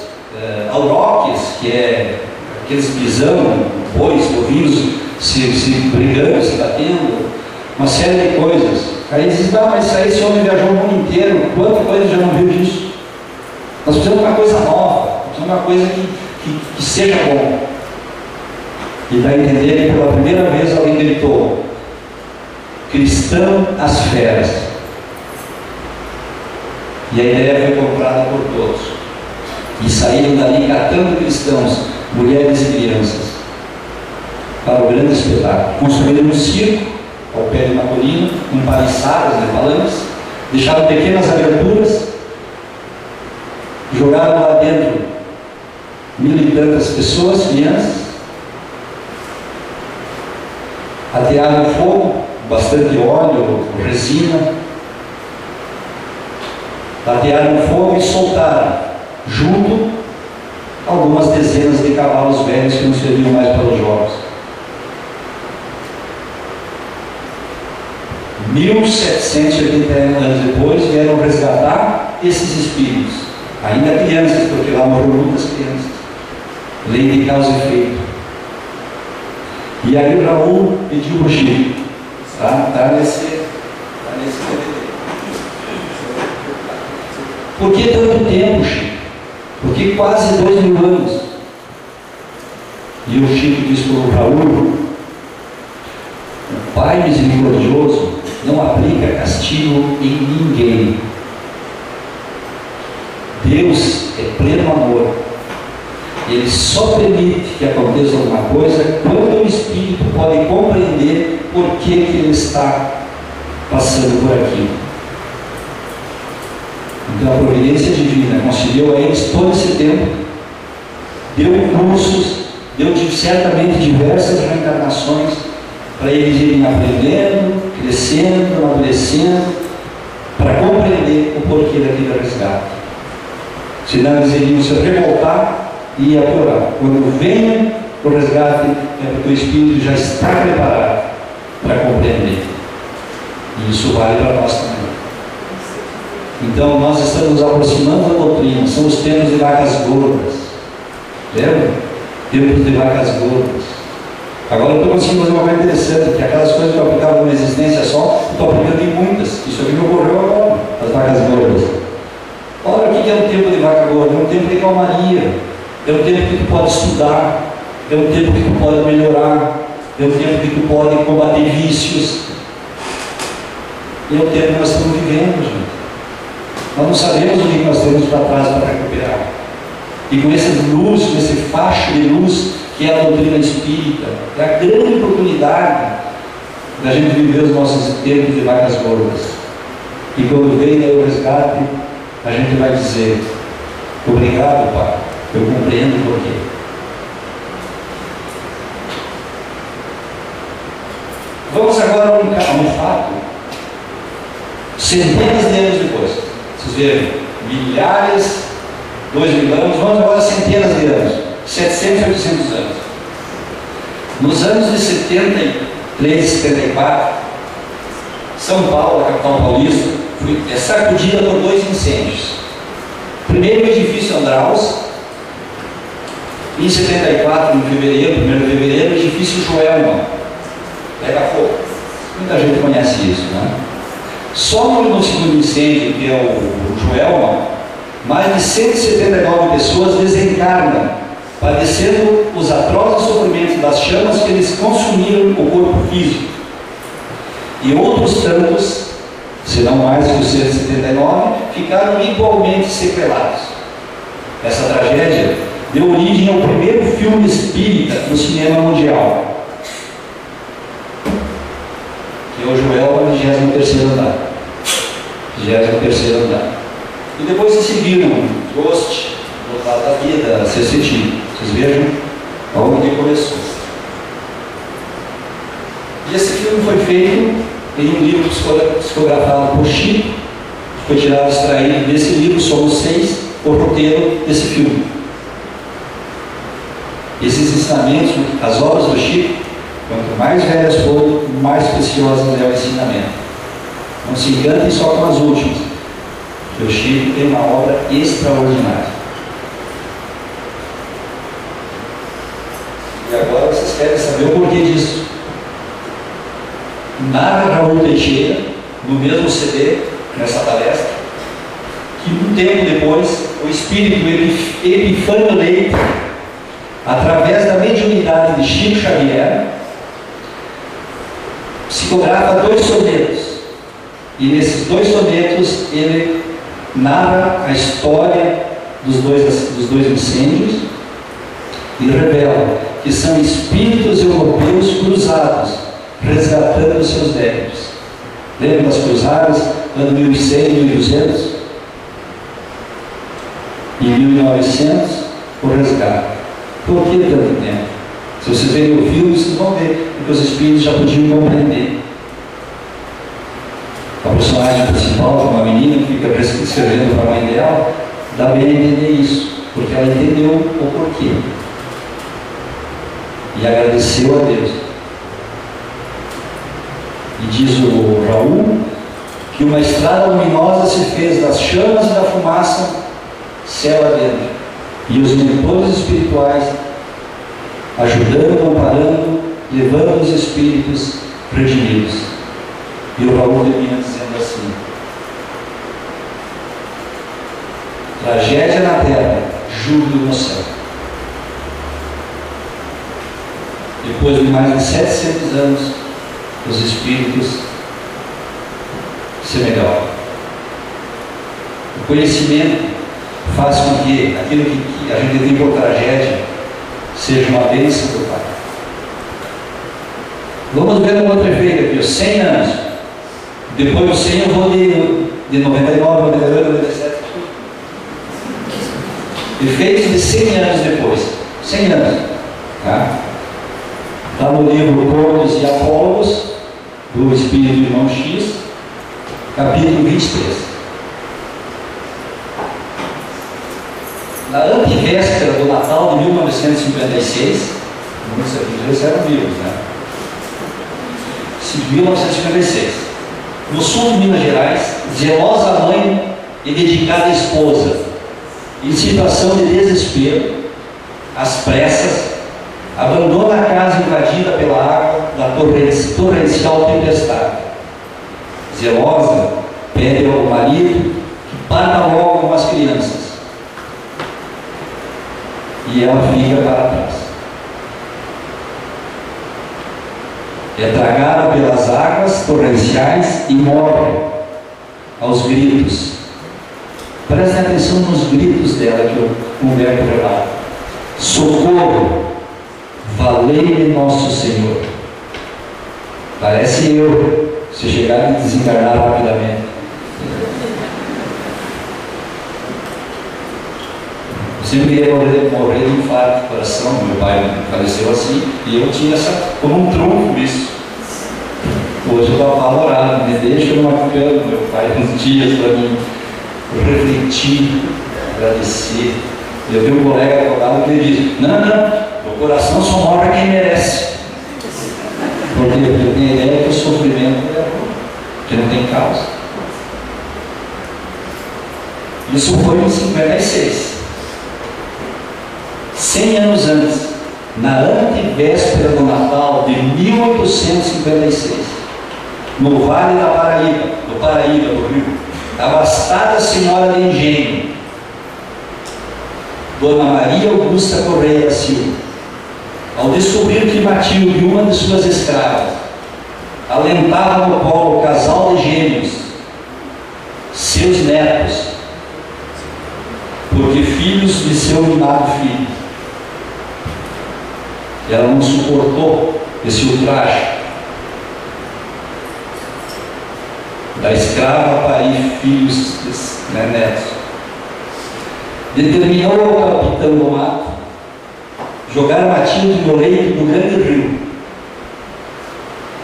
auroques, que é aqueles bisão, bois, bovinos se, se brigando, se batendo, uma série de coisas. Aí diz, ah, mas isso aí esse homem viajou o mundo inteiro, quanta coisa já não viu disso? Nós precisamos de uma coisa nova, precisamos de uma coisa que, que, que seja bom. E daí entender que pela primeira vez alguém gritou, cristão às feras. E a ideia foi comprada por todos. E saíram dali catando cristãos, mulheres e crianças, para o grande espetáculo. Construíram um circo ao pé de uma colina, com paliçadas de palanques, deixaram pequenas aberturas, jogaram lá dentro mil e tantas pessoas, crianças, atearam fogo, bastante óleo, resina, atearam fogo e soltaram junto algumas dezenas de cavalos velhos que não serviam mais para os jogos. 1780 anos depois vieram resgatar esses espíritos, ainda crianças, porque lá moram muitas crianças. Lei de causa e efeito. E aí o Raul pediu o Chico, tá? Tá nesse, tá nesse DVD. Por que tanto tempo, Chico? Porque quase dois mil anos. E o Chico diz para o Raul, o Pai misericordioso não aplica castigo em ninguém. Deus é pleno amor. Ele só permite que aconteça alguma coisa quando o Espírito pode compreender por que, que ele está passando por aquilo. Então a providência divina concedeu a eles todo esse tempo, deu cursos, deu certamente diversas reencarnações para eles irem aprendendo, crescendo, amadurecendo, para compreender o porquê daquele resgate. Senão eles iriam se revoltar e ia piorar. Quando vem o resgate, é porque o Espírito já está preparado para compreender. E isso vale para nós também. Então nós estamos aproximando da doutrina, são os tempos de vacas gordas. Lembra? Tempos de vacas gordas. Agora eu estou conseguindo fazer uma coisa interessante, que aquelas coisas que eu aplicava numa existência só, estou aplicando em muitas. Isso aqui ocorreu agora, as vacas gordas. Olha o que é um tempo de gorda, é um tempo de calmaria, é um tempo que tu pode estudar, é um tempo que tu pode melhorar, é um tempo que tu pode combater vícios. E é o tempo que nós estamos vivendo, gente. Nós não sabemos o que nós temos para trás para recuperar. E com essa luz, com esse facho de luz que é a doutrina espírita, é a grande oportunidade da gente viver os nossos tempos de vacas gordas. E quando vem o resgate, a gente vai dizer, obrigado, Pai, eu compreendo o porquê. Vamos agora a um, um fato. Centenas de anos depois. Vocês vejam, milhares, dois mil anos, vamos agora centenas de anos, 700, 800 anos. Nos anos de 73, 74, São Paulo, a capital paulista, é sacudida por dois incêndios. Primeiro o edifício Andraus, em 74, em fevereiro, 1 de fevereiro, o edifício Joelma, pega fogo. Muita gente conhece isso, né? Só no, segundo incêndio, que é o, o Joelma, mais de 179 pessoas desencarnam, padecendo os atrozes sofrimentos das chamas que eles consumiram o corpo físico. E outros tantos, se não mais os 179, ficaram igualmente sequelados. Essa tragédia deu origem ao primeiro filme espírita no cinema mundial, que é o Joelma, 23 andar. 23 andar. E depois se seguiram Ghost, do lado da vida, CCT. Vocês vejam aonde começou. E esse filme foi feito em um livro psicografado por Chico, foi tirado, extraído desse livro, somos seis, o roteiro desse filme. Esses ensinamentos, as obras do Chico, quanto mais velhas forem, mais preciosas é o ensinamento. Não se enganem só com as últimas. O Chico tem uma obra extraordinária. E agora vocês querem saber o porquê disso. Narra Raul Teixeira, no mesmo CD, nessa palestra, que um tempo depois, o espírito Epifânio Leite, através da mediunidade de Chico Xavier, psicografa dois sonetos. E nesses dois sonetos ele narra a história dos dois, dos dois incêndios e revela que são espíritos europeus cruzados, resgatando os seus débitos. Lembra das cruzadas, ano 1100 e 1200? Em 1900, o resgate. Por que tanto tempo? Se vocês verem o filme, vocês vão ver, porque os espíritos já podiam compreender a personagem principal, uma menina que fica escrevendo para a mãe dela, dá bem a entender isso, porque ela entendeu o porquê. E agradeceu a Deus. E diz o Raul que uma estrada luminosa se fez das chamas e da fumaça céu adentro. E os mentores espirituais ajudando, amparando, levando os espíritos redimidos. E o Raul termina dizendo assim: Tragédia na terra, júbilo no céu. Depois de mais de 700 anos, os espíritos se melhoram. O conhecimento faz com que aquilo que a gente tem por tragédia seja uma bênção do Pai. Vamos ver um outro efeito aqui, 100 anos. Depois do 100 eu vou de, de 99, 98, 97. Efeitos de 100 anos depois. 100 anos. Tá? Está no livro Corpos e Apólogos, do Espírito Irmão X, capítulo 23. Na antivéspera do Natal de 1956, muitos aqui já eram vivos, né? 1956. No sul de Minas Gerais, zelosa mãe e dedicada esposa, em situação de desespero, às pressas, abandona a casa invadida pela água da torrencial tempestade. Zelosa, pede ao marido que parta logo com as crianças. E ela fica para trás. É tragada pelas águas torrenciais e morre aos gritos. Prestem atenção nos gritos dela que o Humberto relata. Socorro! Valei-me nosso Senhor. Parece eu, se chegar a desencarnar rapidamente. Eu sempre queria morrer, morrer de infarto de coração, meu pai faleceu assim, e eu tinha essa, como um trunfo isso. Hoje eu estou apavorado, me deixa numa cama, meu pai, uns dias para mim refletir, agradecer. Eu vi um colega advogado que ele diz, não, não, o coração só morre quem merece. Porque eu tenho a ideia que o sofrimento é que não tem causa. Isso foi em 56. 100 anos antes, na antevéspera do Natal de 1856, no Vale da Paraíba, do Paraíba, do Rio, a bastada senhora de engenho, Dona Maria Augusta Correia Silva, ao descobrir que Matilde, uma de suas escravas, alentava no colo o casal de gêmeos, seus netos, porque filhos de seu mimado filho. Ela não suportou esse ultraje da escrava parir filhos, né, netos. Determinou ao capitão do mato jogar Matilde no leito do grande rio,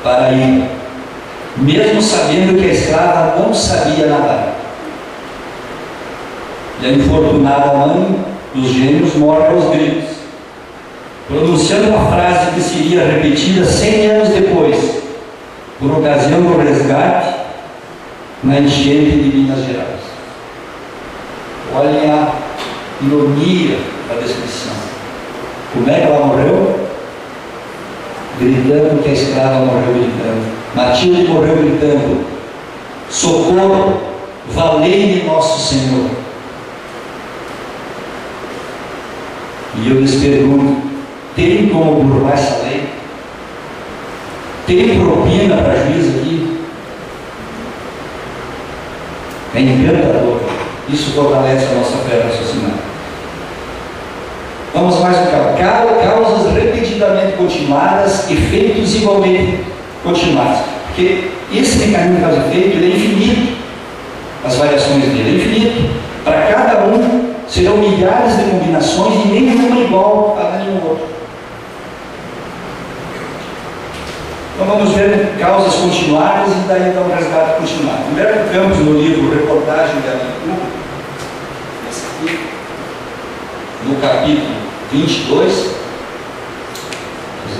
para ir, mesmo sabendo que a escrava não sabia nadar. E a infortunada mãe dos gêmeos morre aos gritos, pronunciando uma frase que seria repetida cem anos depois, por ocasião do resgate na enchente de Minas Gerais. Olhem a ironia da descrição. Como é que ela morreu? Gritando que a escrava morreu gritando. Matilde morreu gritando: Socorro, valei-me nosso Senhor. E eu lhes pergunto: tem como burlar essa lei? Tem propina para juiz aqui? É encantador. Isso fortalece a nossa fé raciocinada. Vamos mais um caso. Causas repetidamente continuadas, efeitos igualmente continuados. Porque esse mecanismo de causa e efeito é infinito. As variações dele é infinito. Para cada um serão milhares de combinações e nenhuma igual a nenhum outro. Então vamos ver causas continuadas e daí então um resgate continuado. Humberto Campos, no livro Reportagem da aqui, no capítulo 22,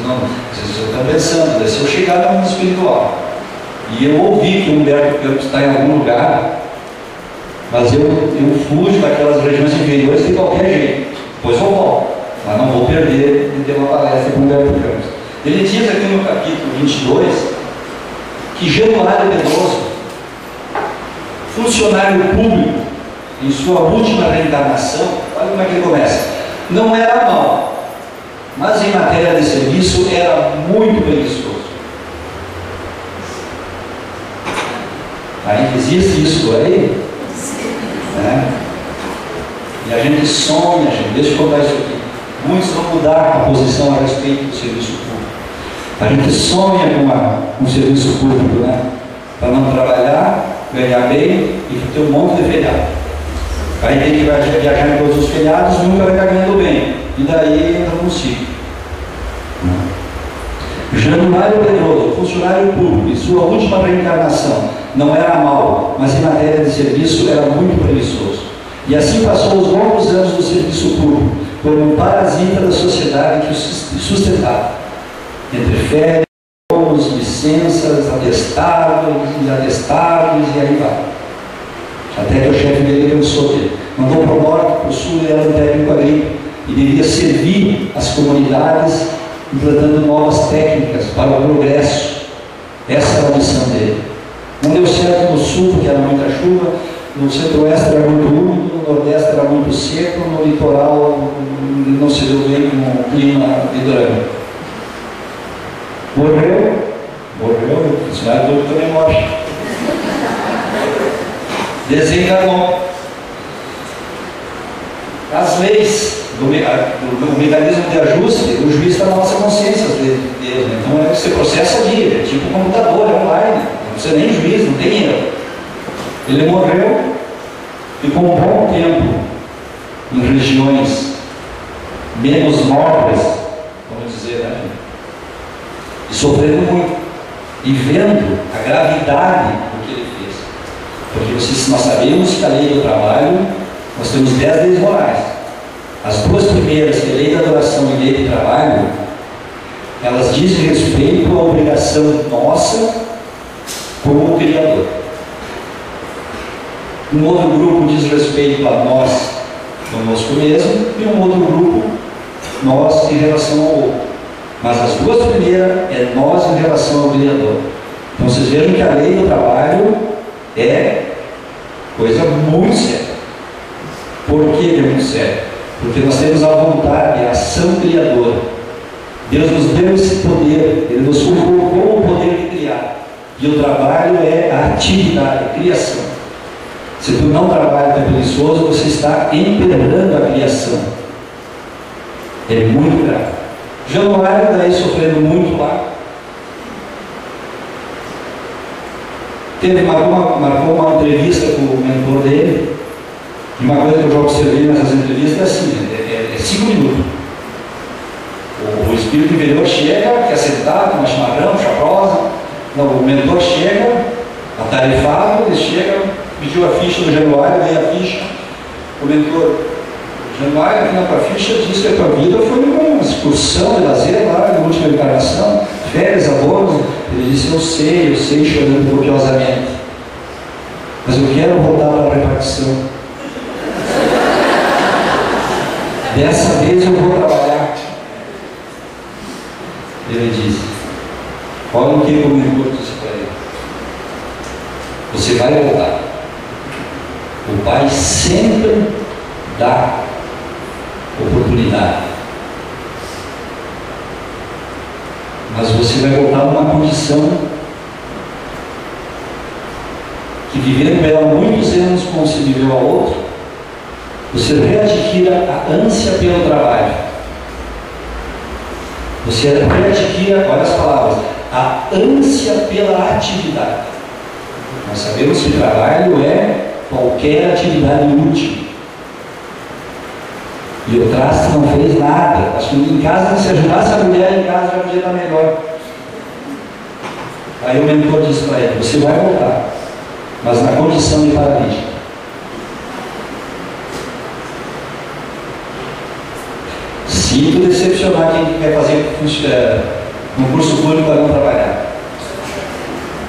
não, vocês estão pensando, se eu chegar no mundo espiritual. E eu ouvi que o Humberto Campos está em algum lugar, mas eu, eu fujo daquelas regiões inferiores de qualquer jeito, pois eu volto, mas não vou perder de ter uma palestra com o Humberto Campos. Ele diz aqui no capítulo 22 que Januário Pedroso, funcionário público, em sua última reencarnação, olha como é que ele começa não era mal, mas em matéria de serviço era muito preguiçoso. Ainda existe isso aí? É. E a gente sonha, gente, deixa eu contar isso aqui. Muitos vão mudar a posição a respeito do serviço público. A gente sonha com, o serviço público, né? Para não trabalhar, ganhar bem e ter um monte de feriado. Aí tem que viajar em todos os feriados, nunca vai estar ganhando bem. E daí entra no ciclo. Januário Pedroso, funcionário público, em sua última reencarnação, não era mal, mas em matéria de serviço era muito preguiçoso. E assim passou os longos anos do serviço público, como um parasita da sociedade que o sustentava. Entre férias, licenças, atestados, atestados e aí vai. Até que o chefe dele cansou dele. Mandou para o norte, para o sul, ele era um técnico agrícola e devia servir as comunidades implantando novas técnicas para o progresso. Essa era a missão dele. Não deu certo no sul, porque era muita chuva, no centro-oeste era muito úmido, no nordeste era muito seco, no litoral não se deu bem com o clima hidrânico. Morreu, morreu, o funcionário público também morre. Desenganou. As leis do, do, do, mecanismo de ajuste, o juiz está na nossa consciência de Deus. Né? Então você processa ali, é tipo computador, é online. Não precisa nem juiz, não tem erro. Ele morreu, ficou um bom tempo em regiões menos nobres, vamos dizer, né? E sofrendo muito. E vendo a gravidade do que ele fez. Porque nós sabemos que a lei do trabalho, nós temos dez leis morais. As duas primeiras, que é a lei da adoração e a lei do trabalho, elas dizem respeito à obrigação nossa como Criador. Um outro grupo diz respeito a nós, conosco mesmo, e um outro grupo, nós em relação ao outro. Mas as duas primeiras é nós em relação ao Criador. Então vocês vejam que a lei do trabalho é coisa muito séria. Por que é muito séria? Porque nós temos a vontade, a ação criadora. Deus nos deu esse poder, Ele nos colocou o poder de criar. E o trabalho é a atividade, a criação. Se tu não trabalha com preguiçoso, você está empedrando a criação. É muito grave. Januário daí sofrendo muito lá. Teve, marcou, uma, marcou uma entrevista com o mentor dele. E uma coisa que eu já observei nessas entrevistas é assim, é, é, é cinco minutos. O, o espírito inferior chega, quer sentar, toma chimarrão, chaprosa. Não, o mentor chega, atarefado, ele chega, pediu a ficha do Januário, veio a ficha, o mentor Januário, aqui na ficha, disse que a tua vida foi uma excursão de lazer lá na última encarnação, férias, abonos. Ele disse, eu sei, eu sei, chorando copiosamente. Mas eu quero voltar para a repartição. Dessa vez eu vou trabalhar. Ele disse, olha o que o mentor disse para ele. Você vai voltar. O Pai sempre dá oportunidade. Mas você vai voltar numa condição que vivendo ela muitos anos como se viveu a outro, você readquira a ânsia pelo trabalho. Você readquira, olha as palavras, a ânsia pela atividade. Nós sabemos que trabalho é qualquer atividade útil. E o traste não fez nada. Que em casa, se ajudasse a mulher em casa, já podia estar melhor. Aí o mentor disse para ele, você vai voltar, mas na condição de paralítico. Tu decepcionar quem quer fazer é, concurso público para não trabalhar.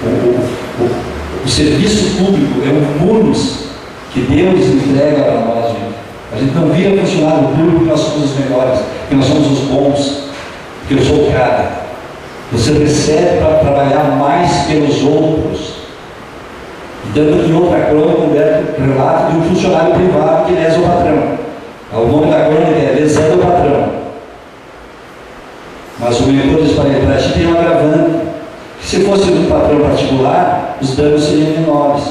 O, o, o, o serviço público é um bônus que Deus entrega para nós, gente. A gente não vira funcionário público porque nós somos os melhores, porque nós somos os bons, porque eu sou o cara. Você recebe para trabalhar mais pelos outros. Dando aqui outra crônica, um relato de um funcionário privado que lesa o patrão. O nome da crônica é lesando o patrão. Mas o mentor diz para ele, para ti tem um agravante. Se fosse um patrão particular, os danos seriam menores.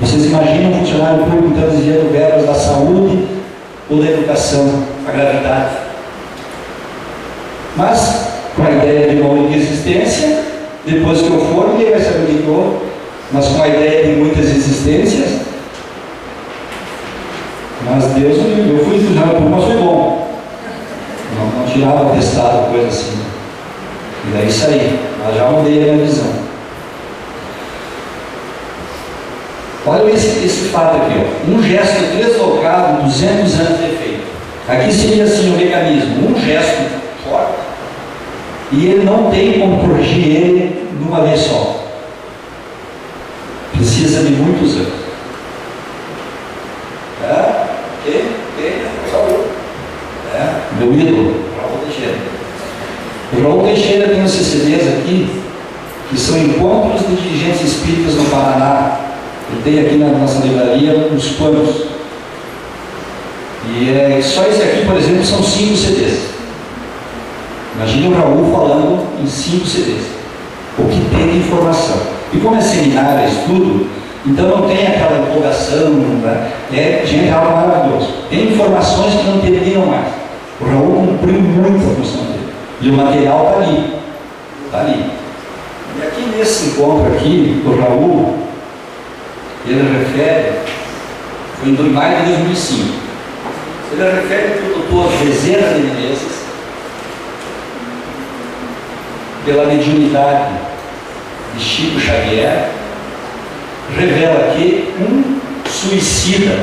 Vocês imaginam um funcionário público então desviando verbas da saúde ou da educação, a gravidade. Mas, com a ideia de uma única existência, depois que eu for, ninguém vai saber o que eu mas com a ideia de muitas existências, mas Deus, eu fui estudar por mas foi bom. Não, não tirava testado, coisa assim. E daí saí, mas já mudei a minha visão. Olha esse, esse fato aqui, ó. um gesto deslocado, 200 anos de efeito. Aqui seria assim o mecanismo, um gesto forte, e ele não tem como corrigir ele numa vez só. Precisa de muitos anos. É? Quem? Quem? Favor. É? Meu ídolo, Raul Teixeira. O Raul Teixeira tem uns CCDs aqui, que são encontros de dirigentes espíritas no Paraná. Eu tenho aqui na nossa livraria uns quantos. E é, só esse aqui, por exemplo, são cinco CDs. Imagine o Raul falando em cinco CDs. O que tem de informação. E como é seminário, é estudo, então não tem aquela empolgação, né? é gente algo maravilhoso. Tem informações que não terminam mais. O Raul cumpriu muito a função dele. E o material está ali. Está ali. E aqui nesse encontro aqui, o Raul, ele refere, foi em maio de 2005, ele refere que o doutor Bezerra de Menezes, pela mediunidade de Chico Xavier, revela aqui um suicida,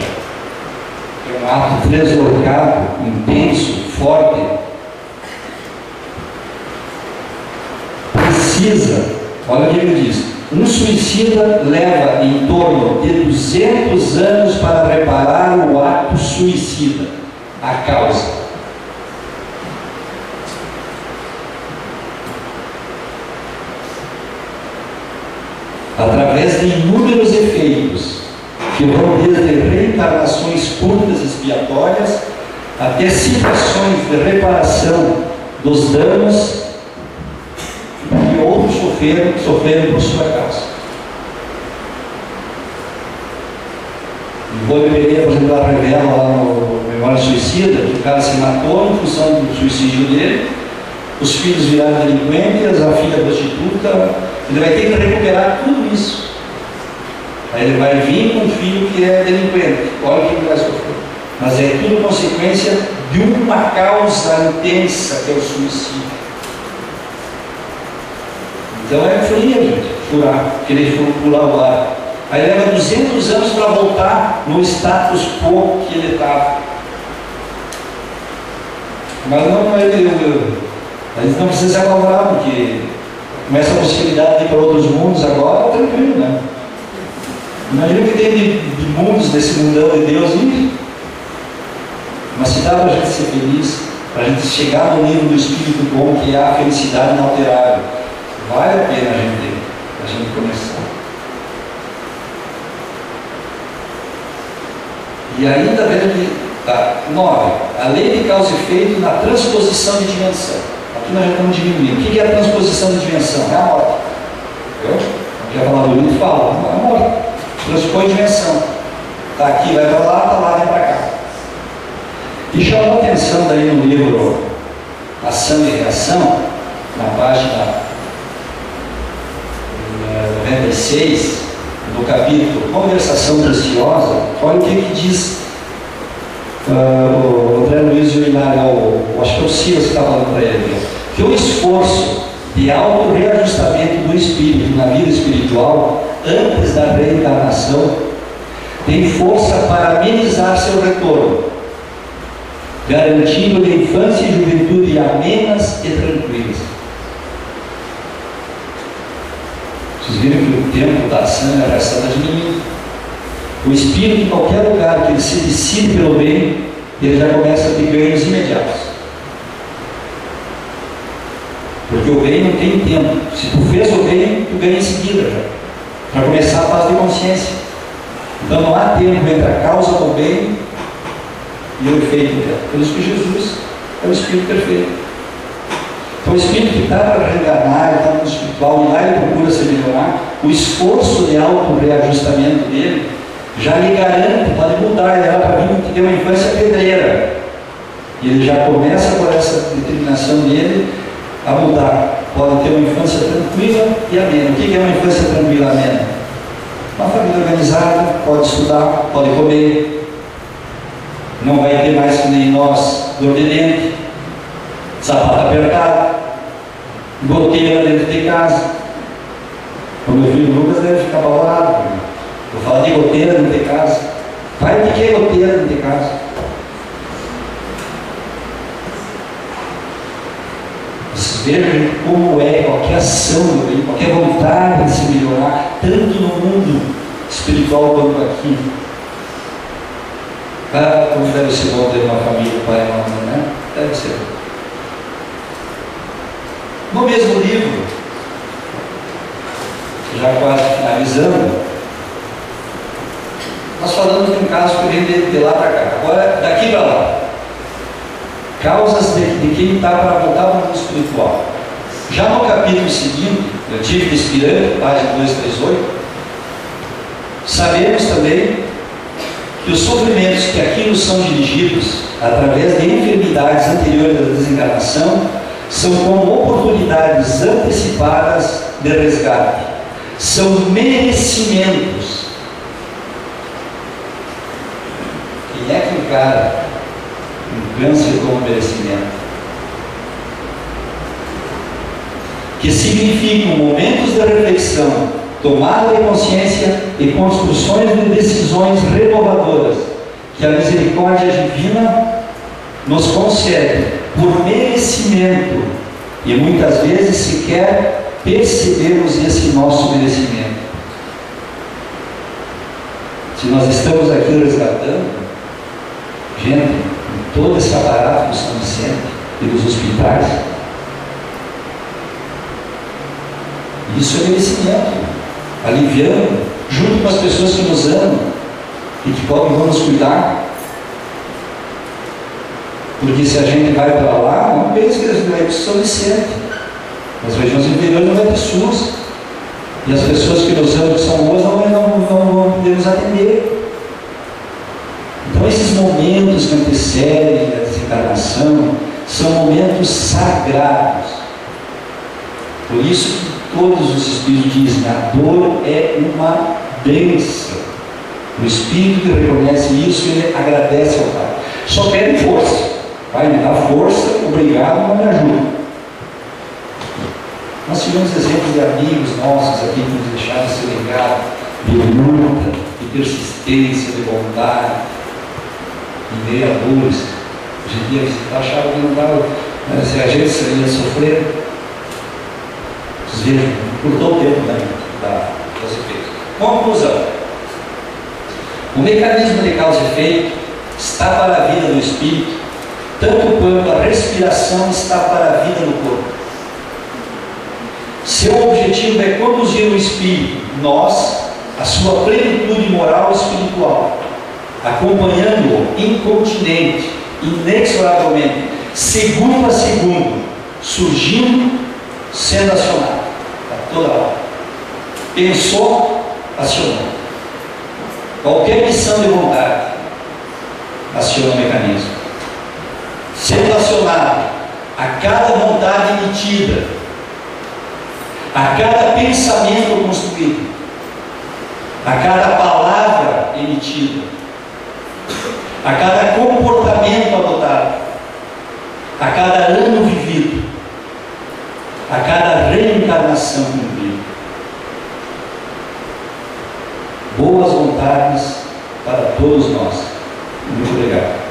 que é um ato deslocado, intenso, forte, precisa, olha o que ele diz, um suicida leva em torno de 200 anos para reparar o ato suicida, a causa. através de inúmeros efeitos, que vão desde reencarnações curtas expiatórias até situações de reparação dos danos que outros sofreram, sofreram por sua causa. Boi Pereira, por exemplo, revela lá no Memória Suicida que o cara se matou em função do suicídio dele, os filhos viraram delinquentes, a filha prostituta, ele vai ter que recuperar tudo isso. Aí ele vai vir com um filho que é delinquente. Olha o que ele vai sofrer. Mas é tudo consequência de uma causa intensa que é o suicídio. Então é fria, gente, furar, querer pular o ar. Aí leva 200 anos para voltar no status quo que ele estava. Mas não, ele, a gente não precisa se porque com essa possibilidade de ir para outros mundos agora, tranquilo, né? Imagina o que tem de, de mundos desse mundão de Deus e uma cidade para a gente ser feliz, para a gente chegar no nível do Espírito bom, que é a felicidade inalterável. Vale a pena a gente, a gente começar. E ainda vendo tá, nove, a lei de causa e efeito na transposição de dimensão. Aqui nós já estamos diminuindo. O que é a transposição de dimensão? É a morte. Entendeu? Já falava bonito fala, é a morte. Transpõe dimensão. Está aqui, vai para lá, está lá, vem para cá. E chamou atenção daí no livro Ação e Reação, na página 96, eh, no capítulo Conversação Preciosa, olha o que, que diz uh, o André Luiz Urinário, acho que é o Silas que está falando para ele, que o esforço de auto-reajustamento do espírito na vida espiritual antes da reencarnação tem força para amenizar seu retorno, garantindo a infância e juventude amenas e tranquilas. Vocês viram que o tempo da ação e a está diminuindo. O espírito, em qualquer lugar que ele se decide pelo bem, ele já começa a ter ganhos imediatos. Porque o bem não tem tempo. Se tu fez o bem, tu ganha em seguida já. Para começar a paz de consciência. Então não há tempo entre a causa do bem e o efeito dela. Por isso que Jesus é o Espírito perfeito. Então o Espírito que está para reencarnar, está no espiritual, e lá ele procura se melhorar, o esforço de auto-reajustamento dele já lhe garante, pode mudar, ela para vir ter uma infância pedreira. ele já começa por essa determinação dele a mudar. Pode ter uma infância tranquila e amena. O que é uma infância tranquila e amena? Uma família organizada, pode estudar, pode comer, não vai ter mais que nem nós dor de dente, sapato apertado, goteira dentro de casa. O meu filho Lucas deve ficar apavorado. Vou falar de goteira dentro de casa. Pai, o que goteira dentro de casa? Vocês vejam como é qualquer ação, qualquer vontade de se melhorar, tanto no mundo espiritual quanto aqui. Ah, como deve ser bom ter uma família, pai e mãe, né? Deve ser. No mesmo livro, já quase finalizando, nós falamos de um caso que vem de, de lá para cá. Agora, daqui para lá. Causas de, de quem está para voltar para o mundo espiritual. Já no capítulo seguinte, eu tive inspirando, página 238, sabemos também que os sofrimentos que aqui nos são dirigidos através de enfermidades anteriores à desencarnação são como oportunidades antecipadas de resgate, são merecimentos. Quem é que encara um câncer como merecimento? Que significam momentos de reflexão tomada de consciência e construções de decisões renovadoras que a misericórdia divina nos concede por merecimento e muitas vezes sequer percebemos esse nosso merecimento. Se nós estamos aqui resgatando, gente, em todo esse aparato do São Vicente e hospitais, isso é merecimento aliviando, junto com as pessoas que nos amam e que podem nos cuidar. Porque se a gente vai para lá, não pense que não é São Vicente. Nas regiões inferiores não vai ter SUS. E as pessoas que nos que são boas, não, não, não vão poder nos atender. Então esses momentos que antecedem a desencarnação são momentos sagrados. Por isso que Todos os espíritos dizem: a dor é uma bênção. O espírito que reconhece isso, ele agradece ao Pai. Só pede força. Pai, me dá força, obrigado, mas me ajuda. Nós tivemos exemplos de amigos nossos aqui que nos deixaram esse legado de luta, de persistência, de bondade, em meio a dores. A gente ia visitar, achava que não dava, né, se a gente ia sofrer, vocês vejam, todo o tempo né, da, dos efeitos. Conclusão. O mecanismo de causa e efeito está para a vida do espírito, tanto quanto a respiração está para a vida do corpo. Seu objetivo é conduzir o espírito, nós, a sua plenitude moral e espiritual, acompanhando-o incontinente, inexoravelmente, segundo a segundo, surgindo, sendo acionado toda hora. Pensou, acionou. Qualquer missão de vontade, aciona o mecanismo. Sendo acionado a cada vontade emitida, a cada pensamento construído, a cada palavra emitida, a cada comportamento adotado, a cada ano vivido, a cada reencarnação cumprida. Boas vontades para todos nós. Muito obrigado.